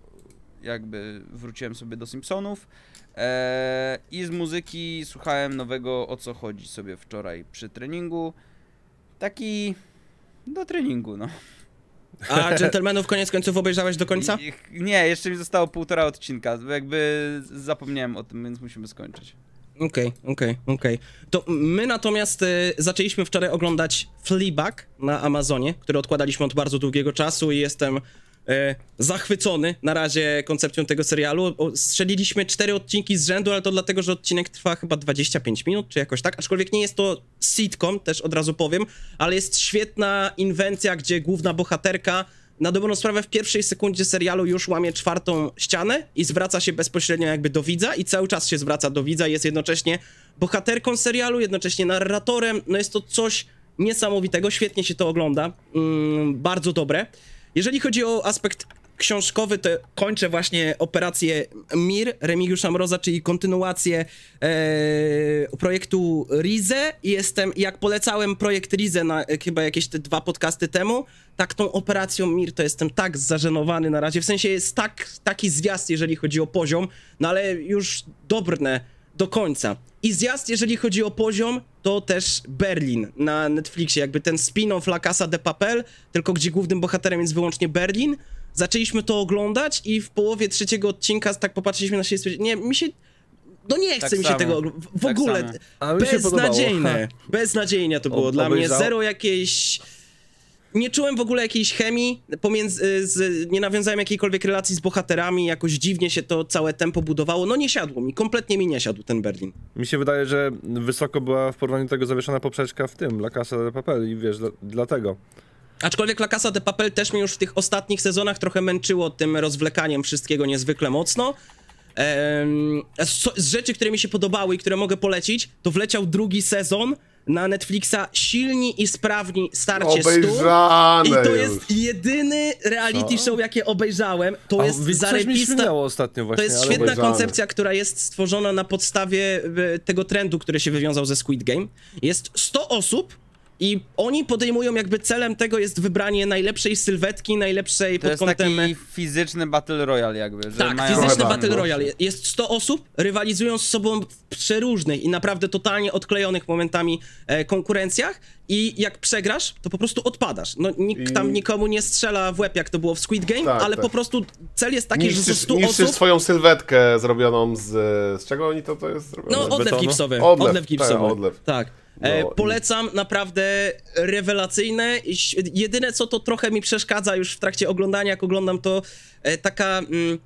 Speaker 4: jakby wróciłem sobie do Simpsonów. E, I z muzyki słuchałem nowego O co chodzi sobie wczoraj przy treningu. Taki do treningu, no.
Speaker 3: A Gentlemanów koniec końców obejrzałeś do końca?
Speaker 4: Nie, jeszcze mi zostało półtora odcinka. Jakby zapomniałem o tym, więc musimy skończyć.
Speaker 3: Okej, okej, okej. To my natomiast y, zaczęliśmy wczoraj oglądać Fleabag na Amazonie, który odkładaliśmy od bardzo długiego czasu i jestem zachwycony na razie koncepcją tego serialu. Strzeliliśmy cztery odcinki z rzędu, ale to dlatego, że odcinek trwa chyba 25 minut, czy jakoś tak. Aczkolwiek nie jest to sitcom, też od razu powiem, ale jest świetna inwencja, gdzie główna bohaterka na dobrą sprawę w pierwszej sekundzie serialu już łamie czwartą ścianę i zwraca się bezpośrednio jakby do widza i cały czas się zwraca do widza, jest jednocześnie bohaterką serialu, jednocześnie narratorem, no jest to coś niesamowitego, świetnie się to ogląda, mm, bardzo dobre. Jeżeli chodzi o aspekt książkowy, to kończę właśnie operację Mir Remigiusza Mroza, czyli kontynuację e, projektu Rize. Jestem, jak polecałem projekt Rize na e, chyba jakieś te dwa podcasty temu, tak tą operacją Mir to jestem tak zażenowany na razie. W sensie jest tak, taki zwiast, jeżeli chodzi o poziom, no ale już dobrne do końca. I zjazd, jeżeli chodzi o poziom, to też Berlin na Netflixie, jakby ten spin-off La Casa de Papel, tylko gdzie głównym bohaterem jest wyłącznie Berlin. Zaczęliśmy to oglądać i w połowie trzeciego odcinka tak popatrzyliśmy na siebie nie, mi się... No nie chce
Speaker 4: Tak
Speaker 3: mi się
Speaker 4: samo.
Speaker 3: tego w, w
Speaker 4: Tak
Speaker 3: ogóle. Beznadziejne. Beznadziejnie to było
Speaker 1: Ob-
Speaker 3: dla mnie. Zero jakiejś... Nie czułem w ogóle jakiejś chemii pomiędzy, z, nie nawiązałem jakiejkolwiek relacji z bohaterami, jakoś dziwnie się to całe tempo budowało. No nie siadło mi, kompletnie mi nie siadł ten Berlin.
Speaker 1: Mi się wydaje, że wysoko była w porównaniu do tego zawieszona poprzeczka w tym, La Casa de Papel i wiesz, dla, dlatego.
Speaker 3: Aczkolwiek La Casa de Papel też mnie już w tych ostatnich sezonach trochę męczyło tym rozwlekaniem wszystkiego niezwykle mocno. Em, z, z rzeczy, które mi się podobały i które mogę polecić, to wleciał drugi sezon na Netflixa Silni i Sprawni Starcie Stu.
Speaker 2: Obejrzane
Speaker 3: I to
Speaker 2: już.
Speaker 3: jest jedyny reality
Speaker 1: Co?
Speaker 3: show, jakie obejrzałem. To
Speaker 1: A
Speaker 3: jest zarepista...
Speaker 1: właśnie,
Speaker 3: To jest świetna
Speaker 2: obejrzane.
Speaker 3: koncepcja, która jest stworzona na podstawie e, tego trendu, który się wywiązał ze Squid Game. Jest 100 osób i oni podejmują jakby celem tego jest wybranie najlepszej sylwetki, najlepszej
Speaker 4: To
Speaker 3: pod
Speaker 4: jest
Speaker 3: kątem...
Speaker 4: taki fizyczny battle royale jakby, że
Speaker 3: Tak,
Speaker 4: mają...
Speaker 3: fizyczny
Speaker 2: tak,
Speaker 3: Battle. Royale. Jest 100 osób, rywalizują z sobą w przeróżnych i naprawdę totalnie odklejonych momentami e, konkurencjach i jak przegrasz, to po prostu odpadasz. No nikt
Speaker 2: I-
Speaker 3: tam nikomu nie strzela w łeb, jak to było w Squid Game,
Speaker 2: Tak,
Speaker 3: ale
Speaker 2: tak.
Speaker 3: po prostu cel jest taki, że ze
Speaker 2: Niszczysz,
Speaker 3: 100
Speaker 2: niszczysz
Speaker 3: osób...
Speaker 2: swoją sylwetkę zrobioną z... Z czego oni to, to jest zrobione?
Speaker 3: No, odlew
Speaker 1: betonu?
Speaker 3: gipsowy.
Speaker 2: Odlew,
Speaker 3: Odlew, gipsowy.
Speaker 2: tak, odlew.
Speaker 3: Tak.
Speaker 2: No
Speaker 3: E,
Speaker 2: i-
Speaker 3: polecam, naprawdę rewelacyjne. Jedyne, co to trochę mi przeszkadza już w trakcie oglądania, jak oglądam to, e, taka mm,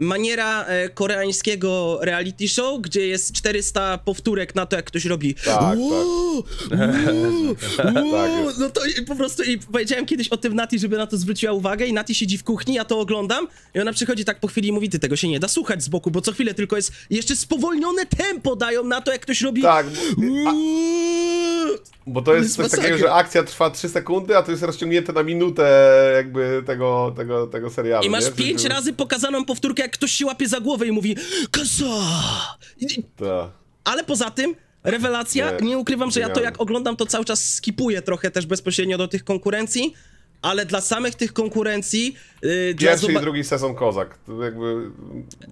Speaker 3: maniera e, koreańskiego reality show, gdzie jest 400 powtórek na to, jak ktoś robi
Speaker 2: Tak,
Speaker 3: "Uuu, uuu,
Speaker 2: Tak
Speaker 3: uuu".
Speaker 2: jest.
Speaker 3: No to i po prostu i powiedziałem kiedyś o tym Nati, żeby na to zwróciła uwagę i Nati siedzi w kuchni, ja to oglądam i ona przychodzi tak po chwili i mówi, ty tego się nie da słuchać z boku, bo co chwilę tylko jest jeszcze spowolnione tempo dają na to, jak ktoś robi
Speaker 2: Tak, bo, a. bo to jest
Speaker 3: jest
Speaker 2: coś takiego, że akcja trwa 3 sekundy, a to jest rozciągnięte na minutę jakby tego, tego, tego serialu.
Speaker 3: I masz
Speaker 2: nie?
Speaker 3: pięć razy pokazaną powtórkę, jak ktoś się łapie za głowę i mówi Kasa! I-. Ale poza tym, rewelacja,
Speaker 2: Nie,
Speaker 3: nie ukrywam, że ja to jak oglądam, to cały czas skipuję trochę też bezpośrednio do tych konkurencji, ale dla samych tych konkurencji... Yy,
Speaker 2: Pierwszy i drugi sezon Kozak. To jakby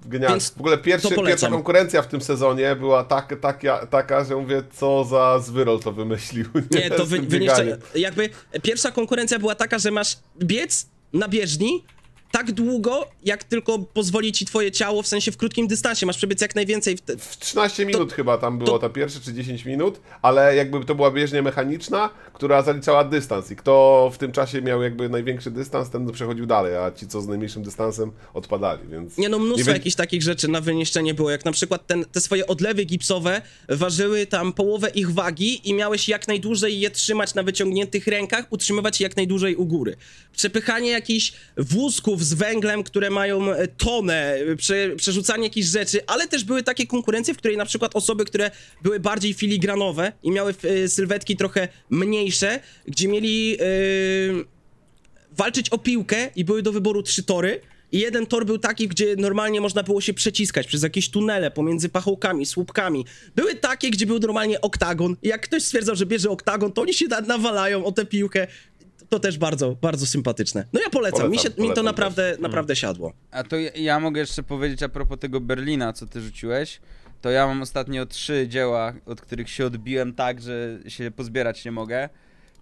Speaker 2: genialne.
Speaker 3: Więc
Speaker 2: W ogóle pierwszy,
Speaker 3: to
Speaker 2: pierwsza konkurencja w tym sezonie była tak, tak, taka, że mówię, co za zwyrol to wymyślił.
Speaker 3: Nie, to
Speaker 2: Z
Speaker 3: wy. Jakby pierwsza konkurencja była taka, że masz biec na bieżni tak długo, jak tylko pozwoli ci twoje ciało, w sensie w krótkim dystansie. Masz przebiec jak najwięcej. W te...
Speaker 2: W 13 minut chyba tam było
Speaker 3: to-
Speaker 2: ta pierwsze, czy 10 minut, ale jakby to była bieżnia mechaniczna, która zaliczała dystans i kto w tym czasie miał jakby największy dystans, ten przechodził dalej, a ci, co z najmniejszym dystansem, odpadali, więc...
Speaker 3: Nie no, mnóstwo
Speaker 2: wiem-
Speaker 3: jakichś takich rzeczy na wyniszczenie było, jak na przykład ten, te swoje odlewy gipsowe ważyły tam połowę ich wagi i miałeś jak najdłużej je trzymać na wyciągniętych rękach, utrzymywać je jak najdłużej u góry. Przepychanie jakichś wózków z węglem, które mają e, tonę, e, prze, przerzucanie jakichś rzeczy, ale też były takie konkurencje, w której na przykład osoby, które były bardziej filigranowe i miały e, sylwetki trochę mniejsze, gdzie mieli... e, walczyć o piłkę i były do wyboru trzy tory. I jeden tor był taki, gdzie normalnie można było się przeciskać przez jakieś tunele pomiędzy pachołkami, słupkami. Były takie, gdzie był normalnie oktagon. I jak ktoś stwierdzał, że bierze oktagon, to oni się na- nawalają o tę piłkę. To też bardzo, bardzo sympatyczne. No ja polecam, mi, się,
Speaker 2: Polecam,
Speaker 3: mi to
Speaker 2: polecam
Speaker 3: naprawdę, naprawdę siadło.
Speaker 4: A to ja, ja mogę jeszcze powiedzieć a propos tego Berlina, co ty rzuciłeś. To ja mam ostatnio trzy dzieła, od których się odbiłem tak, że się pozbierać nie mogę.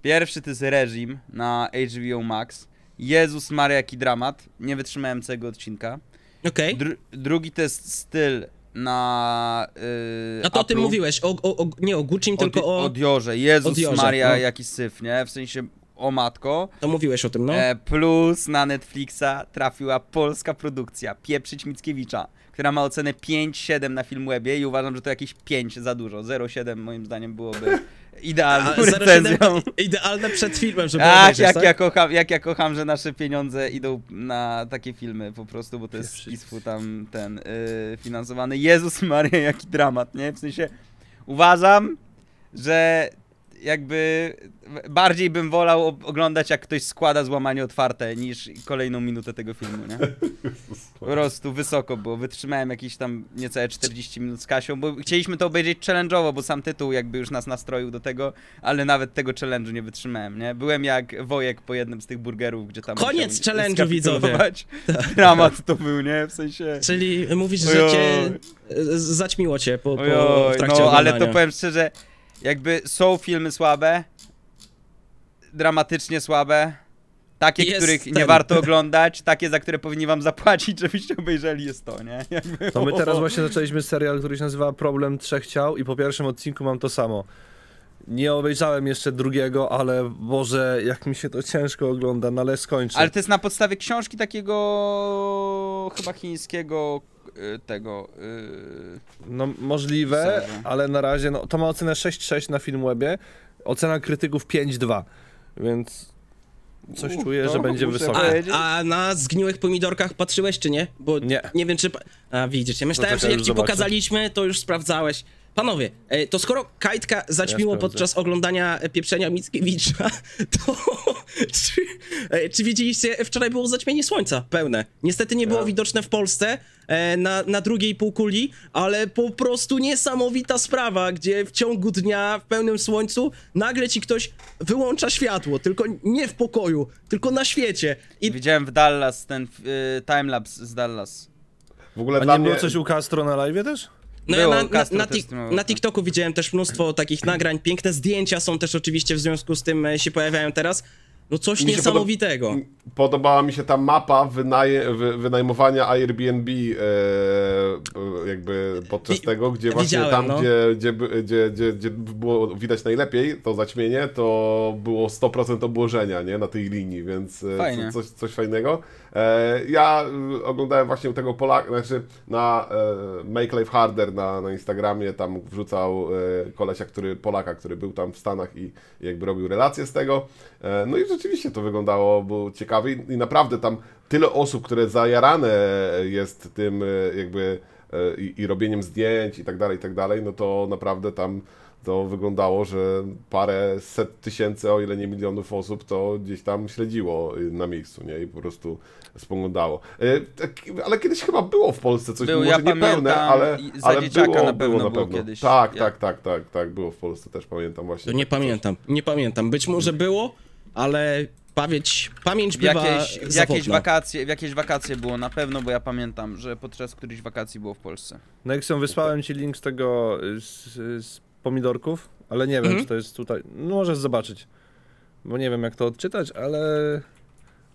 Speaker 4: Pierwszy to jest Reżim na HBO Max. Jezus Maria, jaki dramat. Nie wytrzymałem całego odcinka.
Speaker 3: Okej.
Speaker 4: Dru drugi to jest styl na. Yy,
Speaker 3: A to o tym mówiłeś, o, o, o, nie o Guccim, tylko o...
Speaker 4: Odjorze. Jezus
Speaker 3: Odjorze,
Speaker 4: Maria,
Speaker 3: no.
Speaker 4: jaki syf, nie? W sensie o matko.
Speaker 3: To mówiłeś o tym, no.
Speaker 4: E, plus na Netflixa trafiła polska produkcja Pieprzyć Mickiewicza, która ma ocenę 5,7 na Filmwebie i uważam, że to jakieś 5 za dużo. 0,7 moim zdaniem byłoby idealną
Speaker 3: A 0,7
Speaker 4: recenzją.
Speaker 3: idealne przed filmem, żeby
Speaker 4: Ach,
Speaker 3: obejrzeć,
Speaker 4: jak
Speaker 3: tak?
Speaker 4: ja, kocham, jak ja kocham, że nasze pieniądze idą na takie filmy po prostu, bo to jest z tam ten y, finansowany. Jezus Maria, jaki dramat, nie? W sensie uważam, że jakby bardziej bym wolał oglądać jak ktoś składa złamanie otwarte niż kolejną minutę tego filmu, nie? Po prostu wysoko było. Wytrzymałem jakieś tam niecałe 40 minut z Kasią, bo chcieliśmy to obejrzeć challenge'owo, bo sam tytuł jakby już nas nastroił do tego, ale nawet tego challenge'u nie wytrzymałem, nie? Byłem jak Wojek po jednym z tych burgerów, gdzie tam...
Speaker 3: Koniec challenge'u, widzowie.
Speaker 4: skapitulować. Dramat to był, nie? W sensie...
Speaker 3: Czyli mówisz, że
Speaker 4: Ojoj.
Speaker 3: cię e, zaćmiło cię po, po
Speaker 4: Ojoj, no ale to powiem szczerze, jakby są filmy słabe, dramatycznie słabe, takie,
Speaker 3: Jest
Speaker 4: których nie
Speaker 3: ten.
Speaker 4: warto oglądać, takie, za które powinni wam zapłacić, żebyście obejrzeli, jest to, nie? Jakby,
Speaker 1: To my teraz właśnie zaczęliśmy serial, który się nazywa Problem Trzech Ciał i po pierwszym odcinku mam to samo. Nie obejrzałem jeszcze drugiego, ale Boże, jak mi się to ciężko ogląda, no ale skończę.
Speaker 4: Ale to jest na podstawie książki takiego chyba chińskiego tego. y,
Speaker 1: No możliwe, ale na razie, no to ma ocenę 6,6 na Filmwebie, ocena krytyków 5,2, więc coś czuję,
Speaker 2: no,
Speaker 1: że będzie wysoko.
Speaker 3: A, a na zgniłych pomidorkach patrzyłeś czy nie? Bo
Speaker 1: Nie.
Speaker 3: nie wiem czy... pa- A widzicie, myślałem,
Speaker 1: czekaj,
Speaker 3: że jak ci
Speaker 1: zobaczę.
Speaker 3: pokazaliśmy, to już sprawdzałeś. Panowie, e, to skoro Kajtka zaćmiło
Speaker 1: sprawdzę.
Speaker 3: podczas oglądania pieprzenia Mickiewicza, to czy, e, czy widzieliście, wczoraj było zaćmienie słońca pełne. Niestety nie było
Speaker 2: Ja.
Speaker 3: widoczne w Polsce e, na, na drugiej półkuli, ale po prostu niesamowita sprawa, gdzie w ciągu dnia w pełnym słońcu nagle ci ktoś wyłącza światło, tylko nie w pokoju, tylko na świecie. I
Speaker 4: Widziałem w Dallas ten y, timelapse z Dallas.
Speaker 2: W ogóle
Speaker 1: A
Speaker 2: dla
Speaker 1: nie było
Speaker 2: mnie...
Speaker 1: coś u Castro na live też?
Speaker 3: No
Speaker 4: Było,
Speaker 3: ja na, na, na, na. TikToku widziałem też mnóstwo takich nagrań, piękne zdjęcia są też oczywiście w związku z tym e, się pojawiają teraz. No coś niesamowitego.
Speaker 2: Podobała mi się ta mapa wynaje, wy, wynajmowania Airbnb e, e, jakby podczas
Speaker 3: Wi-
Speaker 2: tego, gdzie właśnie tam,
Speaker 3: no.
Speaker 2: gdzie, gdzie, gdzie, gdzie, gdzie było widać najlepiej to zaćmienie, to było 100% obłożenia, nie, na tej linii, więc e,
Speaker 4: Fajnie.
Speaker 2: co, coś, coś fajnego. E, ja e, oglądałem właśnie u tego Polaka, znaczy na e, Make Life Harder na, na Instagramie, tam wrzucał e, kolesia, który, Polaka, który był tam w Stanach i jakby robił relacje z tego. No i rzeczywiście to wyglądało było ciekawie i, naprawdę tam tyle osób, które zajarane jest tym jakby i, i robieniem zdjęć i tak dalej, i tak dalej, no to naprawdę tam to wyglądało, że parę set tysięcy, o ile nie milionów osób to gdzieś tam śledziło y, na miejscu, nie? I po prostu spoglądało. E, tak, Ale kiedyś chyba było w Polsce coś,
Speaker 4: Było,
Speaker 2: może
Speaker 4: ja
Speaker 2: nie pełne,
Speaker 4: pamiętam,
Speaker 2: ale, ale było,
Speaker 4: na pewno
Speaker 2: było na
Speaker 4: było
Speaker 2: pewno.
Speaker 4: kiedyś.
Speaker 2: Tak,
Speaker 4: Ja-
Speaker 2: tak, tak, tak, tak, było w Polsce też, pamiętam właśnie.
Speaker 3: To nie pamiętam, nie pamiętam. Być może było, ale pamięć, pamięć bywa
Speaker 4: Jakieś, w jakieś wakacje, w jakieś wakacje było na pewno, bo ja pamiętam, że podczas którychś wakacji było w Polsce.
Speaker 1: Nexion, wysłałem ci link z tego, z, z pomidorków, ale nie wiem,
Speaker 3: Mhm.
Speaker 1: czy to jest tutaj. No możesz zobaczyć, bo nie wiem jak to odczytać, ale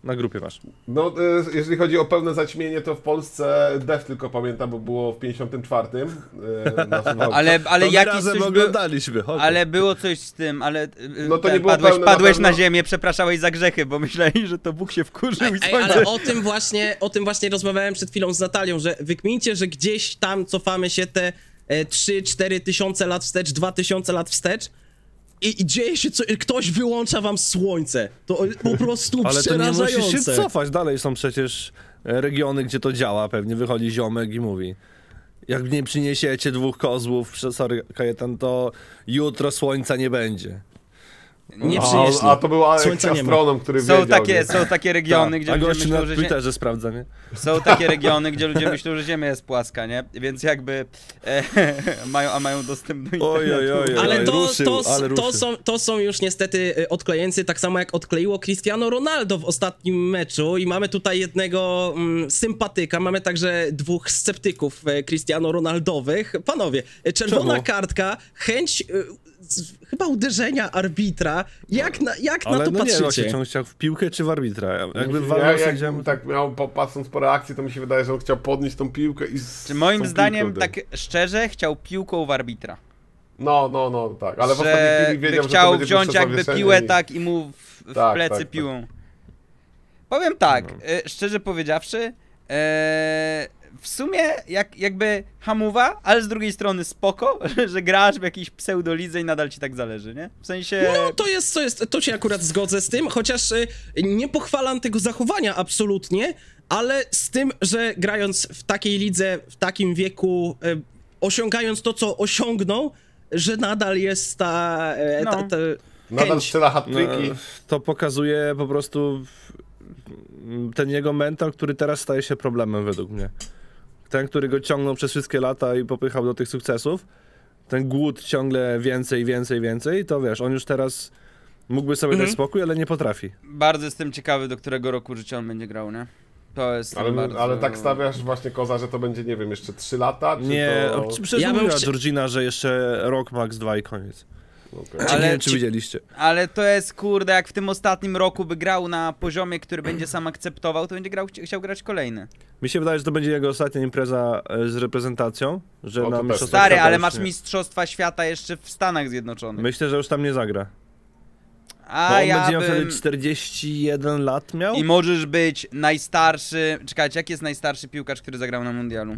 Speaker 1: na grupie masz.
Speaker 2: No, y, jeżeli chodzi o pełne zaćmienie, to w Polsce DEF tylko pamiętam, bo było w 54. y, na.
Speaker 4: Ale, ale jakiś
Speaker 1: razem
Speaker 4: coś
Speaker 1: oglądaliśmy, chodź.
Speaker 4: ale było coś z tym, ale y,
Speaker 2: No to
Speaker 4: ten,
Speaker 2: nie było
Speaker 4: padłeś,
Speaker 2: pełne na
Speaker 4: padłeś na,
Speaker 2: pewno.
Speaker 4: ziemię, przepraszałeś za grzechy, bo myśleli, że to Bóg się wkurzył i
Speaker 3: Ej,
Speaker 4: słońce.
Speaker 3: ale o tym właśnie, o tym właśnie rozmawiałem przed chwilą z Natalią, że wykmincie, że gdzieś tam cofamy się te e, 3-4 tysiące lat wstecz, 2 tysiące lat wstecz i, i dzieje się co, ktoś wyłącza wam słońce. To po prostu
Speaker 1: Ale to nie musisz się
Speaker 3: przerażające.
Speaker 1: cofać, dalej są przecież e, regiony, gdzie to działa, pewnie wychodzi ziomek i mówi. Jak nie przyniesiecie dwóch kozłów, sorry Kajetan, to jutro słońca nie będzie.
Speaker 3: Nie
Speaker 2: a,
Speaker 3: przynieśli.
Speaker 2: a to był
Speaker 3: ma.
Speaker 2: astronom, który
Speaker 4: Są
Speaker 2: wiedział.
Speaker 4: takie,
Speaker 2: nie?
Speaker 4: są takie regiony, gdzie
Speaker 1: A
Speaker 4: ludzie myślą, że.
Speaker 1: Twitterze sprawdza, nie?
Speaker 4: są takie regiony, gdzie ludzie myślą, że Ziemia jest płaska, nie? Więc jakby e, mają, a mają dostęp do internetu.
Speaker 1: Oj, oj, oj,
Speaker 3: Ale to,
Speaker 1: ruszył,
Speaker 3: to,
Speaker 1: ale
Speaker 3: to, są, to są już niestety y, odklejeńcy, tak samo jak odkleiło Cristiano Ronaldo w ostatnim meczu i mamy tutaj jednego mm, sympatyka, mamy także dwóch sceptyków e, Cristiano Ronaldowych. Panowie, e, czerwona
Speaker 1: Czemu?
Speaker 3: kartka, chęć e, z, chyba uderzenia arbitra, jak na, jak na
Speaker 1: Ale
Speaker 3: to
Speaker 1: no nie,
Speaker 3: patrzycie?
Speaker 1: właśnie, czy on chciał w piłkę, czy w arbitra? Jakby w
Speaker 2: Ja, jak tak miał, patrząc po reakcji, to mi się wydaje, że on chciał podnieść tą piłkę i z,
Speaker 4: Czy moim
Speaker 2: z tą
Speaker 4: zdaniem,
Speaker 2: piłką
Speaker 4: tak szczerze, chciał piłką w arbitra.
Speaker 2: No, no, no, tak, ale w ostatniej
Speaker 4: że
Speaker 2: chwili
Speaker 4: by
Speaker 2: wiedział, że to
Speaker 4: chciał wziąć jakby piłę
Speaker 2: i-
Speaker 4: tak i mu w, w
Speaker 2: Tak,
Speaker 4: plecy
Speaker 2: tak, tak.
Speaker 4: piłą. Powiem tak,
Speaker 1: No.
Speaker 4: e, szczerze powiedziawszy, e, w sumie jak, jakby hamuwa, ale z drugiej strony spoko, że grasz w jakiejś pseudolidze i nadal ci tak zależy, nie? W sensie...
Speaker 3: No, to jest, to jest, to się akurat zgodzę z tym, chociaż y, nie pochwalam tego zachowania absolutnie, ale z tym, że grając w takiej lidze, w takim wieku, y, osiągając to, co osiągnął, że nadal jest ta, e, ta,
Speaker 4: No.
Speaker 3: ta
Speaker 2: Nadal
Speaker 3: chęć.
Speaker 2: strzela
Speaker 1: No, to pokazuje po prostu ten jego mental, który teraz staje się problemem według mnie. Ten, który go ciągnął przez wszystkie lata i popychał do tych sukcesów, ten głód ciągle więcej, więcej, więcej, to wiesz, on już teraz mógłby sobie
Speaker 3: Mhm.
Speaker 1: dać spokój, ale nie potrafi.
Speaker 4: Bardzo jestem ciekawy, do którego roku życia on będzie grał, nie? To jest
Speaker 2: Ale,
Speaker 4: bardzo...
Speaker 2: ale tak stawiasz właśnie Koza, że to będzie, nie wiem, jeszcze 3 lata? Czy
Speaker 1: Nie,
Speaker 2: to...
Speaker 1: przecież
Speaker 3: Ja
Speaker 1: mówiła
Speaker 3: chcia-
Speaker 1: Georgina, że jeszcze rok, max 2 i koniec.
Speaker 2: Okej.
Speaker 1: Ale... Nie wiem, czy
Speaker 4: ci-
Speaker 1: widzieliście.
Speaker 4: Ale to jest, kurde, jak w tym ostatnim roku by grał na poziomie, który będzie sam akceptował, to będzie grał, chci- chciał grać kolejny.
Speaker 1: Mi się wydaje, że to będzie jego ostatnia impreza e, z reprezentacją, że
Speaker 2: O,
Speaker 1: na
Speaker 2: też.
Speaker 1: Mistrzostwach
Speaker 4: Stary,
Speaker 1: Świata
Speaker 4: ale masz
Speaker 1: nie.
Speaker 4: Mistrzostwa Świata jeszcze w Stanach Zjednoczonych.
Speaker 1: Myślę, że już tam nie zagra. Bo
Speaker 4: A
Speaker 1: on
Speaker 4: ja
Speaker 1: będzie miał
Speaker 4: bym...
Speaker 1: wtedy 41 lat miał?
Speaker 4: I możesz być najstarszy... Czekajcie, jaki jest najstarszy piłkarz, który zagrał na mundialu?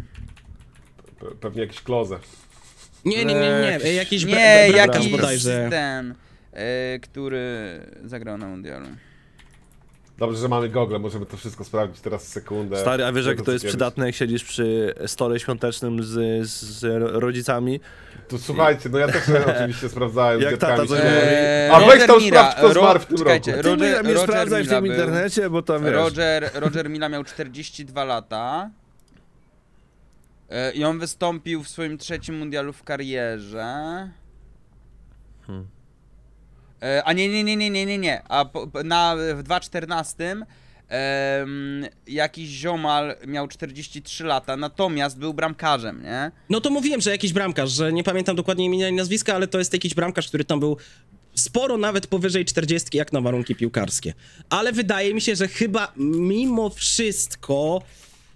Speaker 2: Pe- Pewnie jakiś kloze.
Speaker 3: Nie, nie, nie, nie,
Speaker 1: Jakiś-
Speaker 3: jakiś
Speaker 4: Nie,
Speaker 3: bra-
Speaker 4: jakiś
Speaker 3: bodajże.
Speaker 4: ten, e, który zagrał na mundialu.
Speaker 2: Dobrze, że mamy Google, możemy to wszystko sprawdzić teraz w sekundę.
Speaker 1: Stary, a wiesz jak to jest przydatne, jak siedzisz przy stole świątecznym z, z rodzicami?
Speaker 2: To słuchajcie, no ja też oczywiście sprawdzałem.
Speaker 1: Jak
Speaker 2: z
Speaker 1: tata coś.
Speaker 4: Eee,
Speaker 2: A weź tam sprawdź, kto
Speaker 4: Ro-
Speaker 2: zmarł w tym
Speaker 4: czekajcie,
Speaker 2: roku.
Speaker 1: Ty
Speaker 4: Roger,
Speaker 1: Roger sprawdzaj w tym internecie, bo tam wiesz.
Speaker 4: Roger, Roger Mila miał 42 lata. E, I on wystąpił w swoim trzecim mundialu w karierze.
Speaker 1: Hmm.
Speaker 4: E, A nie, nie, nie, nie, nie, nie, nie. A po, na, w 2014 em, jakiś ziomal miał 43 lata, natomiast był bramkarzem, nie?
Speaker 3: No to mówiłem, że jakiś bramkarz, że nie pamiętam dokładnie imienia i nazwiska, ale to jest jakiś bramkarz, który tam był sporo nawet powyżej 40 jak na warunki piłkarskie. Ale wydaje mi się, że chyba mimo wszystko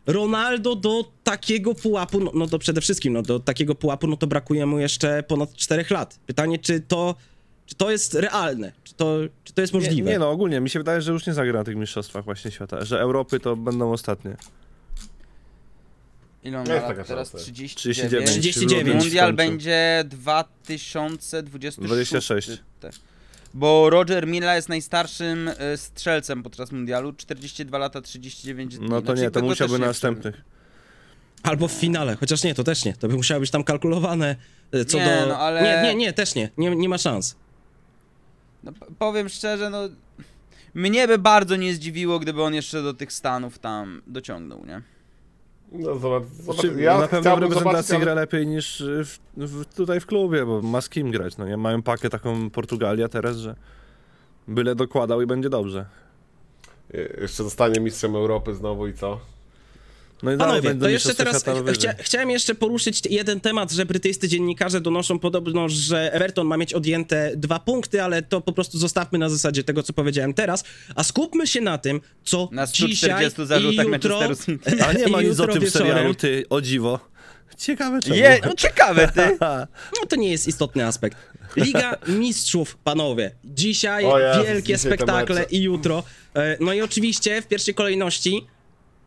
Speaker 3: Ronaldo do takiego pułapu, no, no to przede wszystkim, no do takiego pułapu, no to brakuje mu jeszcze ponad 4 lat. Pytanie, czy to, czy to jest realne? Czy to, czy to jest
Speaker 1: Nie,
Speaker 3: możliwe?
Speaker 1: nie no, ogólnie mi się wydaje, że już nie zagra na tych mistrzostwach właśnie świata, że Europy to będą ostatnie.
Speaker 4: Ile on
Speaker 2: Nie
Speaker 4: ma lat teraz?
Speaker 2: szansa.
Speaker 4: 39.
Speaker 1: 39.
Speaker 3: 39.
Speaker 4: Mundial będzie 2026.
Speaker 1: 26.
Speaker 4: Bo Roger Milla jest najstarszym e, strzelcem podczas mundialu, 42 lata, 39 dni.
Speaker 1: No to
Speaker 4: Znaczy,
Speaker 1: nie, to musiałby następnych.
Speaker 3: Albo w finale, chociaż nie, to też nie. To by musiało być tam kalkulowane e, co
Speaker 4: Nie,
Speaker 3: do...
Speaker 4: no ale-
Speaker 3: Nie, nie, nie, też nie. Nie, nie ma szans.
Speaker 4: No, powiem szczerze, no... Mnie by bardzo nie zdziwiło, gdyby on jeszcze do tych Stanów tam dociągnął, nie?
Speaker 2: No zobacz, zobacz.
Speaker 1: Czy
Speaker 2: ja
Speaker 1: na pewno w reprezentacji
Speaker 2: zobaczyć,
Speaker 1: gra
Speaker 2: ale...
Speaker 1: lepiej niż w, w, tutaj w klubie, bo ma z kim grać. No nie mają pakę taką Portugalia teraz, że byle dokładał i będzie dobrze.
Speaker 2: Jeszcze zostanie mistrzem Europy znowu i co?
Speaker 1: No i dalej
Speaker 3: Panowie,
Speaker 1: będą
Speaker 3: to jeszcze teraz chcia, chciałem jeszcze poruszyć jeden temat, że brytyjscy dziennikarze donoszą podobno, że Everton ma mieć odjęte dwa punkty, ale to po prostu zostawmy na zasadzie tego, co powiedziałem teraz, a skupmy się na tym, co
Speaker 4: Na
Speaker 3: dzisiaj
Speaker 4: 140
Speaker 3: i jutro.
Speaker 1: A nie ma nic o tym serialu, ty, o dziwo. Ciekawe czemu.
Speaker 4: Je, no ciekawe, ty!
Speaker 3: No to nie jest istotny aspekt. Liga Mistrzów, panowie. Dzisiaj
Speaker 2: Jezus,
Speaker 3: wielkie
Speaker 2: dzisiaj
Speaker 3: spektakle i jutro. E, No i oczywiście w pierwszej kolejności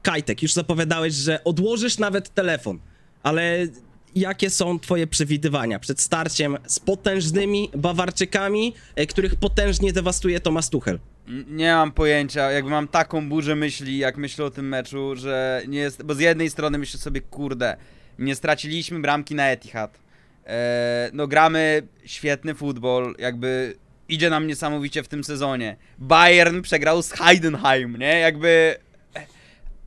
Speaker 3: Kajtek, już zapowiadałeś, że odłożysz nawet telefon, ale jakie są twoje przewidywania przed starciem z potężnymi Bawarczykami, e, których potężnie dewastuje Tomasz Tuchel?
Speaker 4: Nie mam pojęcia, jakby mam taką burzę myśli, jak myślę o tym meczu, że nie jest, bo z jednej strony myślę sobie, kurde, nie straciliśmy bramki na Etihad. Eee, no gramy świetny futbol, jakby idzie nam niesamowicie w tym sezonie. Bayern przegrał z Heidenheim, nie? Jakby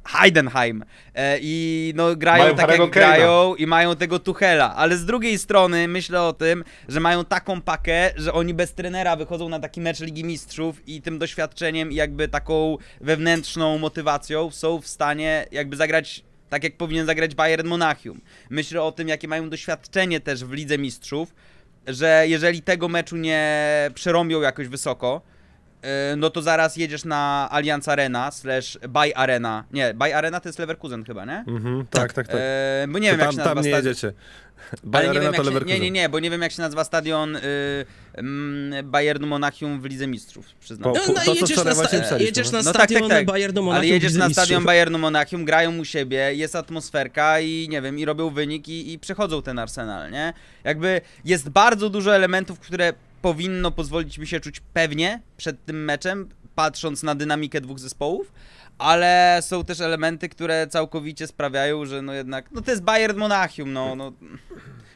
Speaker 4: Heidenheim. E, I no grają
Speaker 2: Mają
Speaker 4: tak jak grają i mają tego Tuchela, ale z drugiej strony myślę o tym, że mają taką pakę, że oni bez trenera wychodzą na taki mecz Ligi Mistrzów i tym doświadczeniem i jakby taką wewnętrzną motywacją są w stanie jakby zagrać tak jak powinien zagrać Bayern Monachium. Myślę o tym, jakie mają doświadczenie też w Lidze Mistrzów, że jeżeli tego meczu nie przerąbią jakoś wysoko, no to zaraz jedziesz na Allianz Arena slash Buy Arena. Nie, Buy Arena to jest Leverkusen chyba, nie?
Speaker 1: Mhm, tak, tak, tak.
Speaker 4: E, bo nie
Speaker 1: To
Speaker 4: wiem jak
Speaker 1: tam,
Speaker 4: się
Speaker 1: tam
Speaker 4: nazywa
Speaker 1: nie
Speaker 4: stadion.
Speaker 1: jedziecie.
Speaker 4: Ale nie
Speaker 1: Bayern
Speaker 4: wiem,
Speaker 1: to
Speaker 4: jak się, nie,
Speaker 1: Leverkusen.
Speaker 4: nie, nie, bo nie wiem jak się nazywa stadion y, mm, Bayernu Monachium w Lidze Mistrzów, przyznam.
Speaker 1: Po-
Speaker 3: No,
Speaker 1: to,
Speaker 3: no,
Speaker 1: co
Speaker 3: jedziesz, na sta- jedziesz na
Speaker 4: No tak, tak,
Speaker 3: stadion
Speaker 4: tak.
Speaker 3: Bayernu Monachium.
Speaker 4: Ale jedziesz na stadion. Bayernu Monachium, grają u siebie, jest atmosferka i nie wiem, i robią wynik i, i przechodzą ten Arsenal, nie? Jakby jest bardzo dużo elementów, które powinno pozwolić mi się czuć pewnie przed tym meczem, patrząc na dynamikę dwóch zespołów, ale są też elementy, które całkowicie sprawiają, że no jednak, no to jest Bayern Monachium, no, no.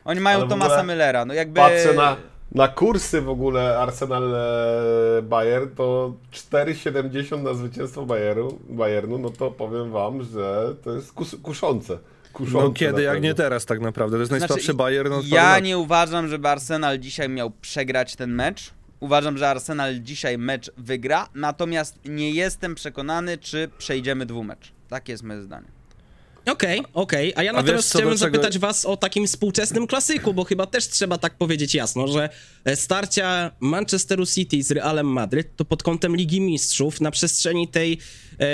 Speaker 4: Oni mają Tomasa Müllera, no jakby...
Speaker 2: Patrzę na, na kursy w ogóle Arsenal e, Bayern, to 4,70 na zwycięstwo Bayernu, Bayernu, no to powiem wam, że to jest kus, kuszące. Kuszące
Speaker 1: No kiedy, jak nie teraz tak naprawdę. To jest najsłabszy
Speaker 4: Znaczy,
Speaker 1: Bayern od
Speaker 4: Ja nie uważam, żeby Arsenal dzisiaj miał przegrać ten mecz. Uważam, że Arsenal dzisiaj mecz wygra, natomiast nie jestem przekonany, czy przejdziemy dwumecz. Takie jest moje zdanie.
Speaker 3: Okej, okej. A ja
Speaker 1: A
Speaker 3: natomiast
Speaker 1: wiesz,
Speaker 3: chciałem
Speaker 1: czego-
Speaker 3: zapytać was o takim współczesnym klasyku, bo chyba też trzeba tak powiedzieć jasno, że e, starcia Manchesteru City z Realem Madryt to pod kątem Ligi Mistrzów na przestrzeni tej e,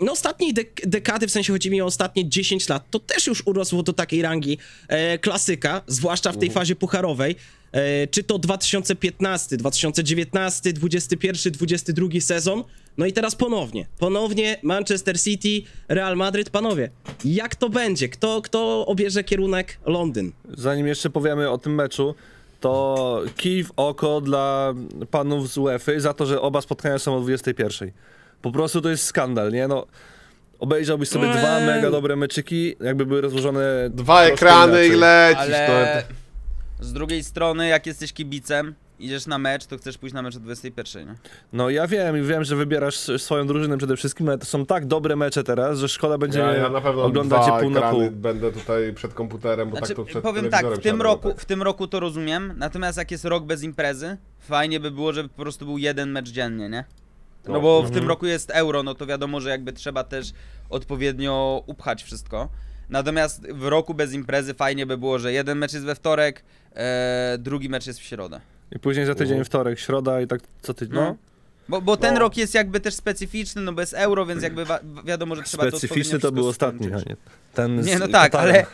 Speaker 3: no ostatniej dek dekady, w sensie chodzi mi o ostatnie 10 lat, to też już urosło do takiej rangi e, klasyka, zwłaszcza w tej fazie pucharowej. E, czy to 2015, 2019, 21, 22 sezon. No i teraz ponownie, ponownie Manchester City, Real Madryt, panowie. Jak to będzie? Kto, kto obierze kierunek Londyn?
Speaker 1: Zanim jeszcze powiemy o tym meczu, to kij w oko dla panów z UEFA za to, że oba spotkania są o 21. Po prostu to jest skandal, nie? No, obejrzałbyś sobie
Speaker 3: Eee.
Speaker 1: dwa mega dobre meczyki, jakby były rozłożone
Speaker 2: Dwa ekrany i
Speaker 1: inaczej.
Speaker 2: lecisz.
Speaker 4: Ale
Speaker 2: To,
Speaker 4: z drugiej strony, jak jesteś kibicem, idziesz na mecz, to chcesz pójść na mecz o 21, nie?
Speaker 1: No ja wiem i wiem, że wybierasz swoją drużynę przede wszystkim, ale to są tak dobre mecze teraz, że szkoda będzie
Speaker 2: ja, ja na pewno
Speaker 1: oglądać je pół na pół.
Speaker 2: będę tutaj przed komputerem, bo
Speaker 4: Znaczy,
Speaker 2: tak to przed
Speaker 4: powiem tak, w tym, roku,
Speaker 2: tak.
Speaker 4: w tym roku to rozumiem, natomiast jak jest rok bez imprezy, fajnie by było, żeby po prostu był jeden mecz dziennie, nie? No
Speaker 2: No,
Speaker 4: bo w
Speaker 1: mhm.
Speaker 4: tym roku jest euro, no to wiadomo, że jakby trzeba też odpowiednio upchać wszystko. Natomiast w roku bez imprezy fajnie by było, że jeden mecz jest we wtorek, e, drugi mecz jest w środę.
Speaker 1: I później za tydzień
Speaker 2: Mhm.
Speaker 1: wtorek, środa i tak co tydzień.
Speaker 4: No.
Speaker 1: No.
Speaker 4: Bo, bo ten
Speaker 2: No.
Speaker 4: rok jest jakby też specyficzny, no bez euro, więc jakby wiadomo, że trzeba to
Speaker 1: Specyficzny to był ostatni, a nie ten z
Speaker 4: Nie, no tak, ale.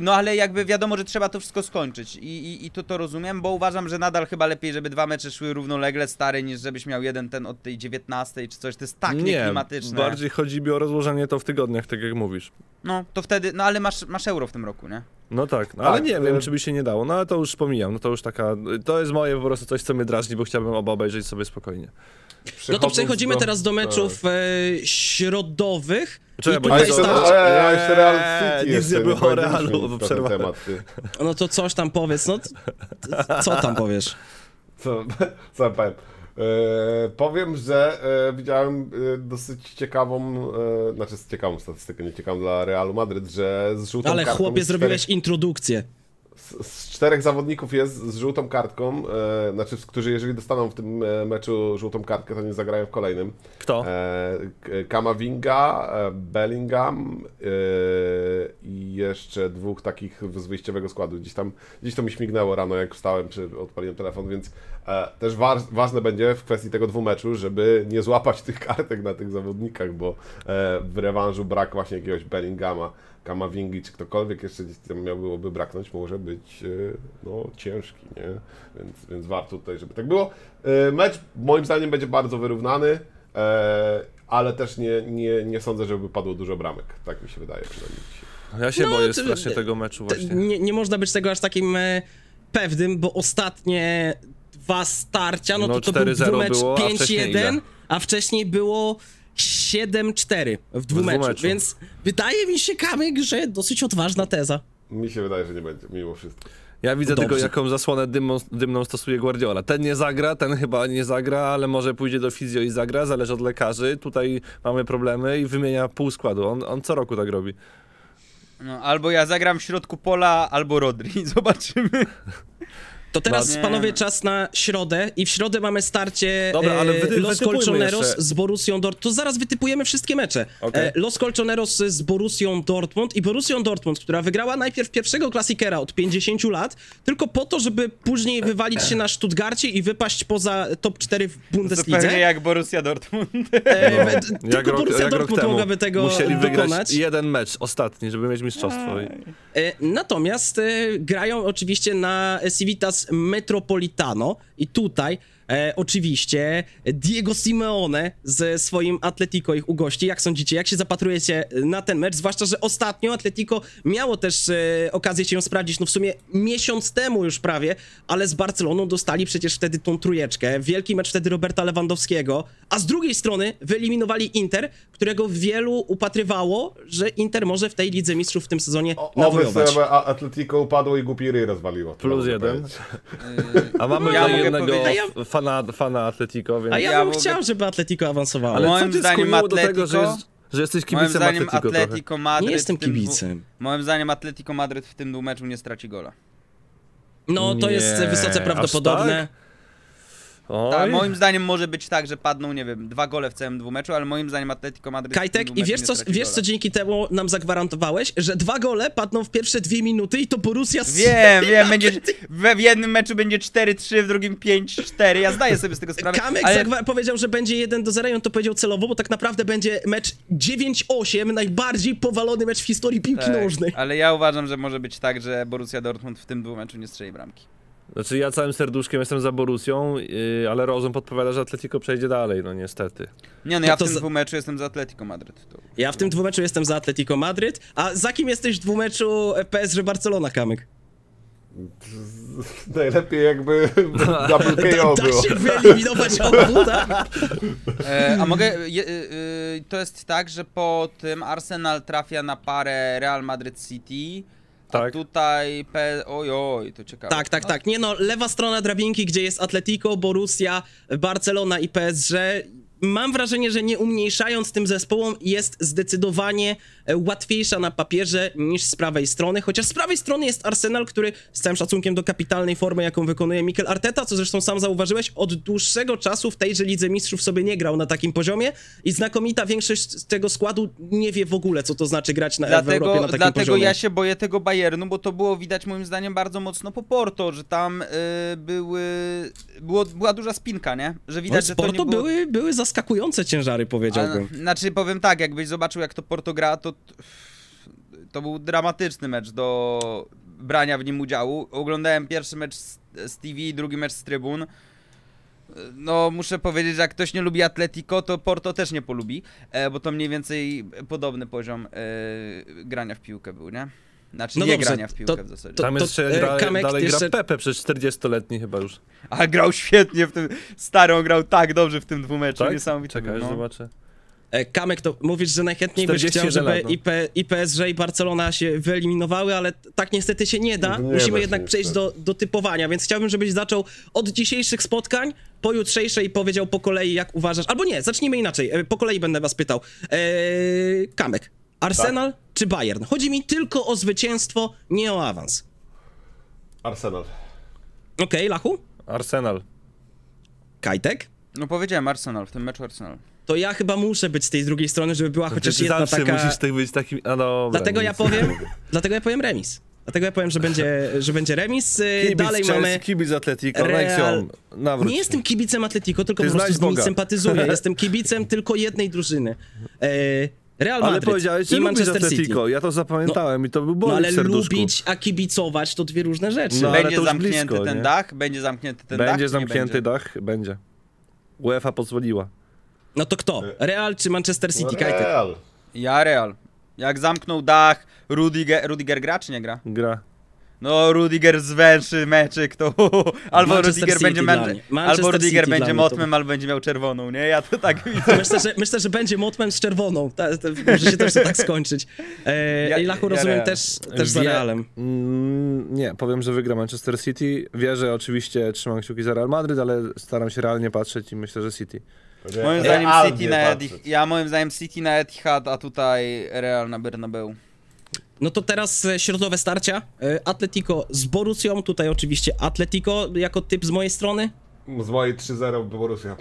Speaker 4: No ale jakby wiadomo, że trzeba to wszystko skończyć I, i, i to to rozumiem, bo uważam, że nadal chyba lepiej, żeby dwa mecze szły równolegle stary, niż żebyś miał jeden ten od tej 19 czy coś, to jest tak
Speaker 1: nie,
Speaker 4: nieklimatyczne.
Speaker 1: bardziej chodzi mi o rozłożenie to w tygodniach, tak jak mówisz.
Speaker 4: No to wtedy, no ale masz, masz euro w tym roku, nie?
Speaker 1: No tak, no, ale
Speaker 2: Tak,
Speaker 1: nie
Speaker 2: e-
Speaker 1: wiem, czy by się nie dało, no ale to już pomijam, no to już taka, to jest moje po prostu coś, co mnie drażni, bo chciałbym oba obejrzeć sobie spokojnie.
Speaker 3: No to przechodzimy
Speaker 2: do-
Speaker 3: teraz do meczów
Speaker 2: tak.
Speaker 3: e, środowych.
Speaker 1: Czekaj, bo nie
Speaker 2: jeszcze,
Speaker 1: to-
Speaker 3: start...
Speaker 2: a, a jeszcze Real
Speaker 1: Nie,
Speaker 2: City
Speaker 1: nic nie było o Realu,
Speaker 2: temat, ty.
Speaker 3: No to coś tam powiedz, no co tam powiesz?
Speaker 2: Co, co ja powiem? E, powiem, że e, widziałem e, dosyć ciekawą, znaczy ciekawą statystykę, nie ciekawą dla Realu Madryt, że z żółtą
Speaker 3: Ale chłopie, zrobiłeś introdukcję.
Speaker 2: Z, czterech zawodników jest z żółtą kartką, e, znaczy, którzy jeżeli dostaną w tym e, meczu żółtą kartkę, to nie zagrają w kolejnym.
Speaker 1: Kto?
Speaker 2: E, K- Kamavinga, e, Bellingham e, i jeszcze dwóch takich z wyjściowego składu. Gdzieś tam, gdzieś to mi śmignęło rano, jak wstałem, czy odpaliłem telefon, więc e, też wa ważne będzie w kwestii tego dwumeczu, żeby nie złapać tych kartek na tych zawodnikach, bo e, w rewanżu brak właśnie jakiegoś Bellingama, Kamavingi, czy ktokolwiek jeszcze gdzieś tam miałby brакnąć, może być e, no, ciężki, nie? Więc, więc warto tutaj, żeby tak było. E, mecz moim zdaniem będzie bardzo wyrównany. E, ale też nie, nie, nie sądzę, żeby padło dużo bramek. Tak mi się wydaje przynajmniej dzisiaj.
Speaker 1: Ja się
Speaker 3: No,
Speaker 1: boję
Speaker 3: to-
Speaker 1: strasznie tego meczu właśnie.
Speaker 3: Nie, nie można być tego aż takim pewnym, bo ostatnie dwa starcia, no,
Speaker 1: No,
Speaker 3: to to był
Speaker 1: 4-0
Speaker 3: dwumecz
Speaker 1: było, a wcześniej ile?
Speaker 3: 5-1, a wcześniej było 7-4 w dwumeczu, więc wydaje mi się, Kamyk, że dosyć odważna teza.
Speaker 2: Mi się wydaje, że nie będzie, mimo wszystko.
Speaker 1: Ja widzę
Speaker 3: Dobrze.
Speaker 1: tylko, jaką zasłonę dymną, dymną stosuje Guardiola. Ten nie zagra, ten chyba nie zagra, ale może pójdzie do fizjo i zagra, zależy od lekarzy. Tutaj mamy problemy i wymienia pół składu. On, on co roku tak robi.
Speaker 4: No, albo ja zagram w środku pola, albo Rodri, zobaczymy.
Speaker 3: To teraz, panowie,
Speaker 4: no.
Speaker 3: czas na środę i w środę mamy starcie
Speaker 1: Dobra, ale
Speaker 3: e,
Speaker 1: wyty-
Speaker 3: Los Colchoneros
Speaker 1: jeszcze.
Speaker 3: z Borussią Dortmund. To zaraz wytypujemy wszystkie mecze. E, Los Colchoneros z Borussią Dortmund i Borussią Dortmund, która wygrała najpierw pierwszego klasikera od 50 lat, tylko po to, żeby później wywalić się na Stuttgarcie i wypaść poza top 4 w
Speaker 4: Zupełnie
Speaker 3: Bundeslize.
Speaker 4: jak Borussia Dortmund.
Speaker 3: E,
Speaker 1: No,
Speaker 3: tylko Borussia Dortmund mogłaby tego
Speaker 1: Musieli wygrać
Speaker 3: dokonać.
Speaker 1: jeden mecz, ostatni, żeby mieć mistrzostwo.
Speaker 3: Natomiast grają oczywiście na Civitas Metropolitano i tutaj e, oczywiście Diego Simeone ze swoim Atletico ich ugości. Jak sądzicie, jak się zapatrujecie na ten mecz? Zwłaszcza, że ostatnio Atletico miało też e, okazję się sprawdzić, no w sumie miesiąc temu już prawie, ale z Barceloną dostali przecież wtedy tą trójeczkę. Wielki mecz wtedy Roberta Lewandowskiego, a z drugiej strony wyeliminowali Inter, którego wielu upatrywało, że Inter może w tej Lidze Mistrzów w tym sezonie nawojować.
Speaker 2: sobie A- Atletico upadło i głupi ryj rozwaliło.
Speaker 1: Plus jeden.
Speaker 2: powiedzieć.
Speaker 1: A mamy
Speaker 4: Ja
Speaker 1: jednego fana, fana Atletico, więc...
Speaker 3: A ja,
Speaker 4: Ja
Speaker 3: bym
Speaker 4: mogę-
Speaker 3: chciał, żeby Atletico awansowało.
Speaker 1: Ale
Speaker 4: Moim zdaniem
Speaker 1: do tego, że,
Speaker 4: Atletico-
Speaker 1: jest, że jesteś
Speaker 4: Moim
Speaker 1: kibicem
Speaker 4: zdaniem
Speaker 1: Atletico?
Speaker 4: Atletico Madryt
Speaker 3: nie jestem
Speaker 4: w
Speaker 3: kibicem.
Speaker 4: Moim zdaniem Atletico Madryt w tym dwumeczu nie straci gola.
Speaker 3: No, to
Speaker 1: Nie,
Speaker 3: jest wysoce prawdopodobne.
Speaker 1: tak?
Speaker 4: Tak, moim zdaniem może być tak, że padną, nie wiem, dwa gole w całym dwumeczu, ale moim zdaniem Atletico Madryt w
Speaker 3: Kajtek, i wiesz co, wiesz co dzięki temu nam zagwarantowałeś? Że dwa gole padną w pierwsze dwie minuty i to Borussia
Speaker 4: Wiem, wiem, będzie, we, w jednym meczu będzie 4-3, w drugim 5-4, ja zdaję sobie z tego sprawę,
Speaker 3: Kamek
Speaker 4: ale
Speaker 3: powiedział, że będzie 1 do 0 i on to powiedział celowo, bo tak naprawdę będzie mecz 9-8, najbardziej powalony mecz w historii piłki
Speaker 4: tak,
Speaker 3: nożnej.
Speaker 4: ale ja uważam, że może być tak, że Borussia Dortmund w tym dwumeczu nie strzeli bramki.
Speaker 1: Znaczy ja całym serduszkiem jestem za Borusią, yy, ale rozum podpowiada, że Atletico przejdzie dalej, no niestety.
Speaker 4: Nie no,
Speaker 3: No
Speaker 4: ja w
Speaker 3: to
Speaker 4: tym
Speaker 3: za-
Speaker 4: dwumeczu jestem za Atletico Madryt. To...
Speaker 3: Ja w tym dwumeczu jestem za Atletico Madryt, a za kim jesteś w dwumeczu PSG Barcelona, Kamek?
Speaker 2: Najlepiej jakby double KO
Speaker 3: Da
Speaker 2: było.
Speaker 3: się wyeliminować obu, tak?
Speaker 4: E, a mogę. Je, e, e, to jest tak, że po tym Arsenal trafia na parę Real Madrid City. A
Speaker 1: Tak.
Speaker 4: tutaj. P... Oj, oj, to ciekawe.
Speaker 3: Tak, tak, tak. Nie no, lewa strona drabinki, gdzie jest Atletico, Borussia, Barcelona i PSG. Mam wrażenie, że nie umniejszając tym zespołom jest zdecydowanie e, łatwiejsza na papierze niż z prawej strony, chociaż z prawej strony jest Arsenal, który z całym szacunkiem do kapitalnej formy, jaką wykonuje Mikel Arteta, co zresztą sam zauważyłeś, od dłuższego czasu w tejże Lidze Mistrzów sobie nie grał na takim poziomie i znakomita większość z tego składu nie wie w ogóle, co to znaczy grać na, w Europie
Speaker 4: Dlatego,
Speaker 3: na takim
Speaker 4: dlatego
Speaker 3: poziomie.
Speaker 4: ja się boję tego Bayernu, bo to było widać moim zdaniem bardzo mocno po Porto, że tam y, były, było, była duża spinka, nie? Że
Speaker 3: No,
Speaker 4: widać,
Speaker 3: z
Speaker 4: że to nie było...
Speaker 3: były, były zaskakujące ciężary, powiedziałbym.
Speaker 4: A, znaczy powiem tak, jakbyś zobaczył jak to Porto gra, to to był dramatyczny mecz do brania w nim udziału. Oglądałem pierwszy mecz z, TV, drugi mecz z trybun. No, muszę powiedzieć, że jak ktoś nie lubi Atletico, to Porto też nie polubi, e, bo to mniej więcej podobny poziom e, grania w piłkę był, nie? Znaczy
Speaker 3: No
Speaker 4: nie
Speaker 3: dobrze,
Speaker 4: grania w piłkę
Speaker 3: to-
Speaker 4: w zasadzie.
Speaker 3: to-
Speaker 1: Tam jeszcze
Speaker 3: e,
Speaker 1: gra,
Speaker 3: Kamek,
Speaker 1: dalej
Speaker 3: jeszcze-
Speaker 1: gra Pepe, przecież 40-letni chyba już.
Speaker 4: Ale grał świetnie w tym, stary, on grał tak dobrze w tym dwumeczu,
Speaker 1: Tak?
Speaker 4: niesamowity
Speaker 1: Czekaj,
Speaker 4: no.
Speaker 1: zobaczę.
Speaker 3: E, Kamek, to mówisz, że najchętniej byś chciał,
Speaker 1: 41
Speaker 3: żeby
Speaker 1: no.
Speaker 3: i, PSG i Barcelona się wyeliminowały, ale tak niestety się nie da.
Speaker 2: Nie da
Speaker 3: Musimy jednak przejść do, do typowania, więc chciałbym, żebyś zaczął od dzisiejszych spotkań, po jutrzejszej i powiedział po kolei, jak uważasz. Albo nie, zacznijmy inaczej. E, Po kolei będę was pytał. E, Kamek, Arsenal
Speaker 2: Tak.
Speaker 3: czy Bayern? Chodzi mi tylko o zwycięstwo, nie o awans.
Speaker 2: Arsenal.
Speaker 3: Okej, Lachu?
Speaker 1: Arsenal.
Speaker 3: Kajtek?
Speaker 4: No powiedziałem Arsenal, w tym meczu Arsenal.
Speaker 3: To ja chyba muszę być z tej drugiej strony, żeby była chociaż
Speaker 1: Ty
Speaker 3: jedna
Speaker 1: zawsze
Speaker 3: taka...
Speaker 1: musisz tak być takim... A dobra,
Speaker 3: Dlatego ja powiem, dlatego ja powiem remis. Dlatego ja powiem, że będzie, że będzie remis. Y,
Speaker 1: Kibic
Speaker 3: Dalej
Speaker 1: Chelsea,
Speaker 3: mamy.
Speaker 1: kibic Atletico,
Speaker 3: Real-
Speaker 1: Nexium, nawróć.
Speaker 3: Nie jestem kibicem Atletico, tylko
Speaker 1: Ty
Speaker 3: po prostu z nimi sympatyzuję. Jestem kibicem tylko jednej drużyny. Real
Speaker 1: Ale
Speaker 3: Madrid
Speaker 1: powiedziałeś, że
Speaker 3: i Manchester City.
Speaker 1: Atletico, ja to zapamiętałem i to był
Speaker 3: No ale lubić, a kibicować to dwie różne rzeczy.
Speaker 1: No, ale
Speaker 4: będzie
Speaker 1: to
Speaker 4: zamknięty
Speaker 1: blisko,
Speaker 4: ten
Speaker 1: nie?
Speaker 4: dach, będzie zamknięty ten dach.
Speaker 1: Będzie
Speaker 4: nie
Speaker 1: zamknięty
Speaker 4: będzie?
Speaker 1: dach? Będzie. UEFA pozwoliła.
Speaker 3: No to kto? Real czy Manchester City?
Speaker 2: No,
Speaker 3: Kajtek.
Speaker 2: Real.
Speaker 4: Ja Real. Jak zamknął dach, Rudiger, Rudiger gra czy nie gra?
Speaker 1: Gra.
Speaker 4: No, Rudiger zwęszy meczyk, to albo
Speaker 3: Manchester
Speaker 4: Rudiger
Speaker 3: City
Speaker 4: będzie.
Speaker 3: Manchester
Speaker 4: albo Rudiger
Speaker 3: City
Speaker 4: będzie
Speaker 3: mnie to-
Speaker 4: motmem, albo będzie miał czerwoną, nie? Ja to tak widzę.
Speaker 3: Myślę że, myślę, że będzie Motman z czerwoną. Ta, ta, może się też to tak skończyć. E,
Speaker 4: Ja-
Speaker 3: I Lachu
Speaker 4: ja
Speaker 3: rozumiem
Speaker 4: Real.
Speaker 3: też, też za Realem.
Speaker 1: Mm, nie, powiem, że wygra Manchester City. Wierzę, oczywiście trzymam kciuki za Real Madryt, ale staram się realnie patrzeć i myślę, że City.
Speaker 4: Moim zdaniem City na. Etihad, ja moim zdaniem City na Etihad, a tutaj Real na Bernabeu.
Speaker 3: No to teraz e, środowe starcia. E, Atletico z Borussią, tutaj oczywiście Atletico jako typ z mojej strony.
Speaker 2: Z mojej 3-0 Borussia.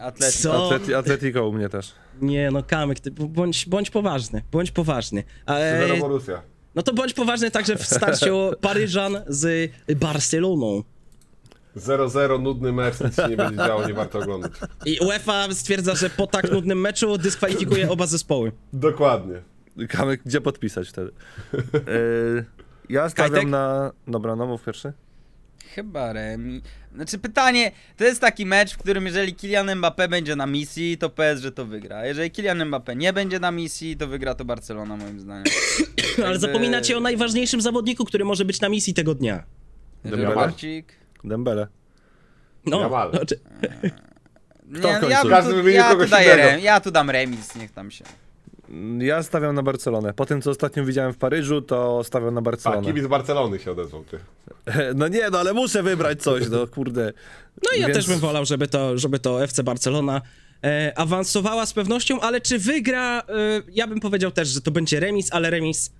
Speaker 4: Atletico.
Speaker 3: Co?
Speaker 1: Atleti Atletico u mnie też.
Speaker 3: Nie no, Kamek, ty bądź, bądź poważny, bądź poważny. E,
Speaker 2: 3-0 Borussia.
Speaker 3: no to bądź poważny także w starciu Paryżan z Barceloną.
Speaker 2: 0-0, nudny mecz, nic się nie będzie działo, nie warto oglądać.
Speaker 3: I UEFA stwierdza, że po tak nudnym meczu dyskwalifikuje oba zespoły.
Speaker 2: Dokładnie.
Speaker 1: Kamek, gdzie podpisać wtedy? Yy, ja stawiam
Speaker 3: Kajtek?
Speaker 1: na... Dobra, no mów pierwszy.
Speaker 4: Chyba Remi. Znaczy pytanie, to jest taki mecz, w którym jeżeli Kylian Mbappé będzie na misji, to PSG to wygra. A jeżeli Kylian Mbappé nie będzie na misji, to wygra to Barcelona moim zdaniem.
Speaker 3: Ale
Speaker 4: Jakby-
Speaker 3: zapominacie o najważniejszym zawodniku, który może być na misji tego dnia.
Speaker 4: Marcik...
Speaker 1: Dembele.
Speaker 3: No,
Speaker 2: Jamal.
Speaker 3: znaczy-
Speaker 4: Nie,
Speaker 1: Kto w końcu?
Speaker 4: ja,
Speaker 2: Każdy
Speaker 4: tu, ja, tu daję ja tu dam remis, niech tam się.
Speaker 1: Ja stawiam na Barcelonę. Po tym, co ostatnio widziałem w Paryżu, to stawiam na Barcelonę.
Speaker 2: kibic Barcelony się odezwał, ty.
Speaker 1: No nie, no ale muszę wybrać coś, no kurde.
Speaker 3: No i ja
Speaker 1: Więc-
Speaker 3: też bym wolał, żeby to, żeby to FC Barcelona e, awansowała z pewnością, ale czy wygra? E, ja bym powiedział też, że to będzie remis, ale remis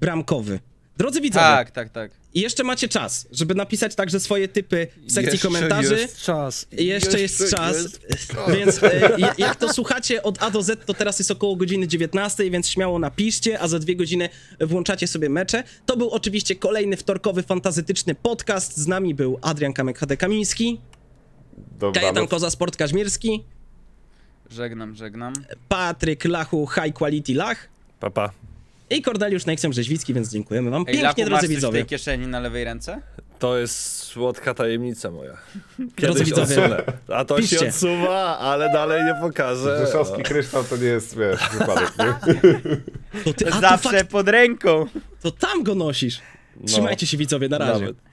Speaker 3: bramkowy. Drodzy widzowie,
Speaker 4: Tak, tak, tak.
Speaker 3: i jeszcze macie czas, żeby napisać także swoje typy w sekcji
Speaker 1: Jeszcze
Speaker 3: komentarzy.
Speaker 1: jest czas.
Speaker 3: Jeszcze jest czas,
Speaker 1: jest
Speaker 3: więc e, jak to słuchacie od A do Z, to teraz jest około godziny 19, więc śmiało napiszcie, a za dwie godziny włączacie sobie mecze. To był oczywiście kolejny wtorkowy, fantazytyczny podcast. Z nami był Adrian Kamek-Hade Kamiński,
Speaker 2: Dobranoc.
Speaker 3: Kajetan Koza Sport Kaźmierski,
Speaker 4: Żegnam, żegnam.
Speaker 3: Patryk Lachu High Quality Lach
Speaker 1: Papa.
Speaker 3: I Korneliusz Neksem Rzeźwicki, więc dziękujemy wam
Speaker 4: Ej,
Speaker 3: pięknie, drodzy
Speaker 4: coś w
Speaker 3: widzowie.
Speaker 4: tej kieszeni na lewej ręce?
Speaker 1: To jest słodka tajemnica moja.
Speaker 3: Drodzy widzowie,
Speaker 1: odsunę. A to
Speaker 3: piszcie.
Speaker 1: się odsuwa, ale dalej nie pokażę.
Speaker 2: Rzeszowski kryształ to nie jest, wiesz, wypadek, nie?
Speaker 3: to, ty, a, to,
Speaker 4: Zawsze
Speaker 3: fakt,
Speaker 4: pod ręką.
Speaker 3: to tam go nosisz.
Speaker 1: No.
Speaker 3: Trzymajcie się widzowie, na razie.
Speaker 1: Nawet.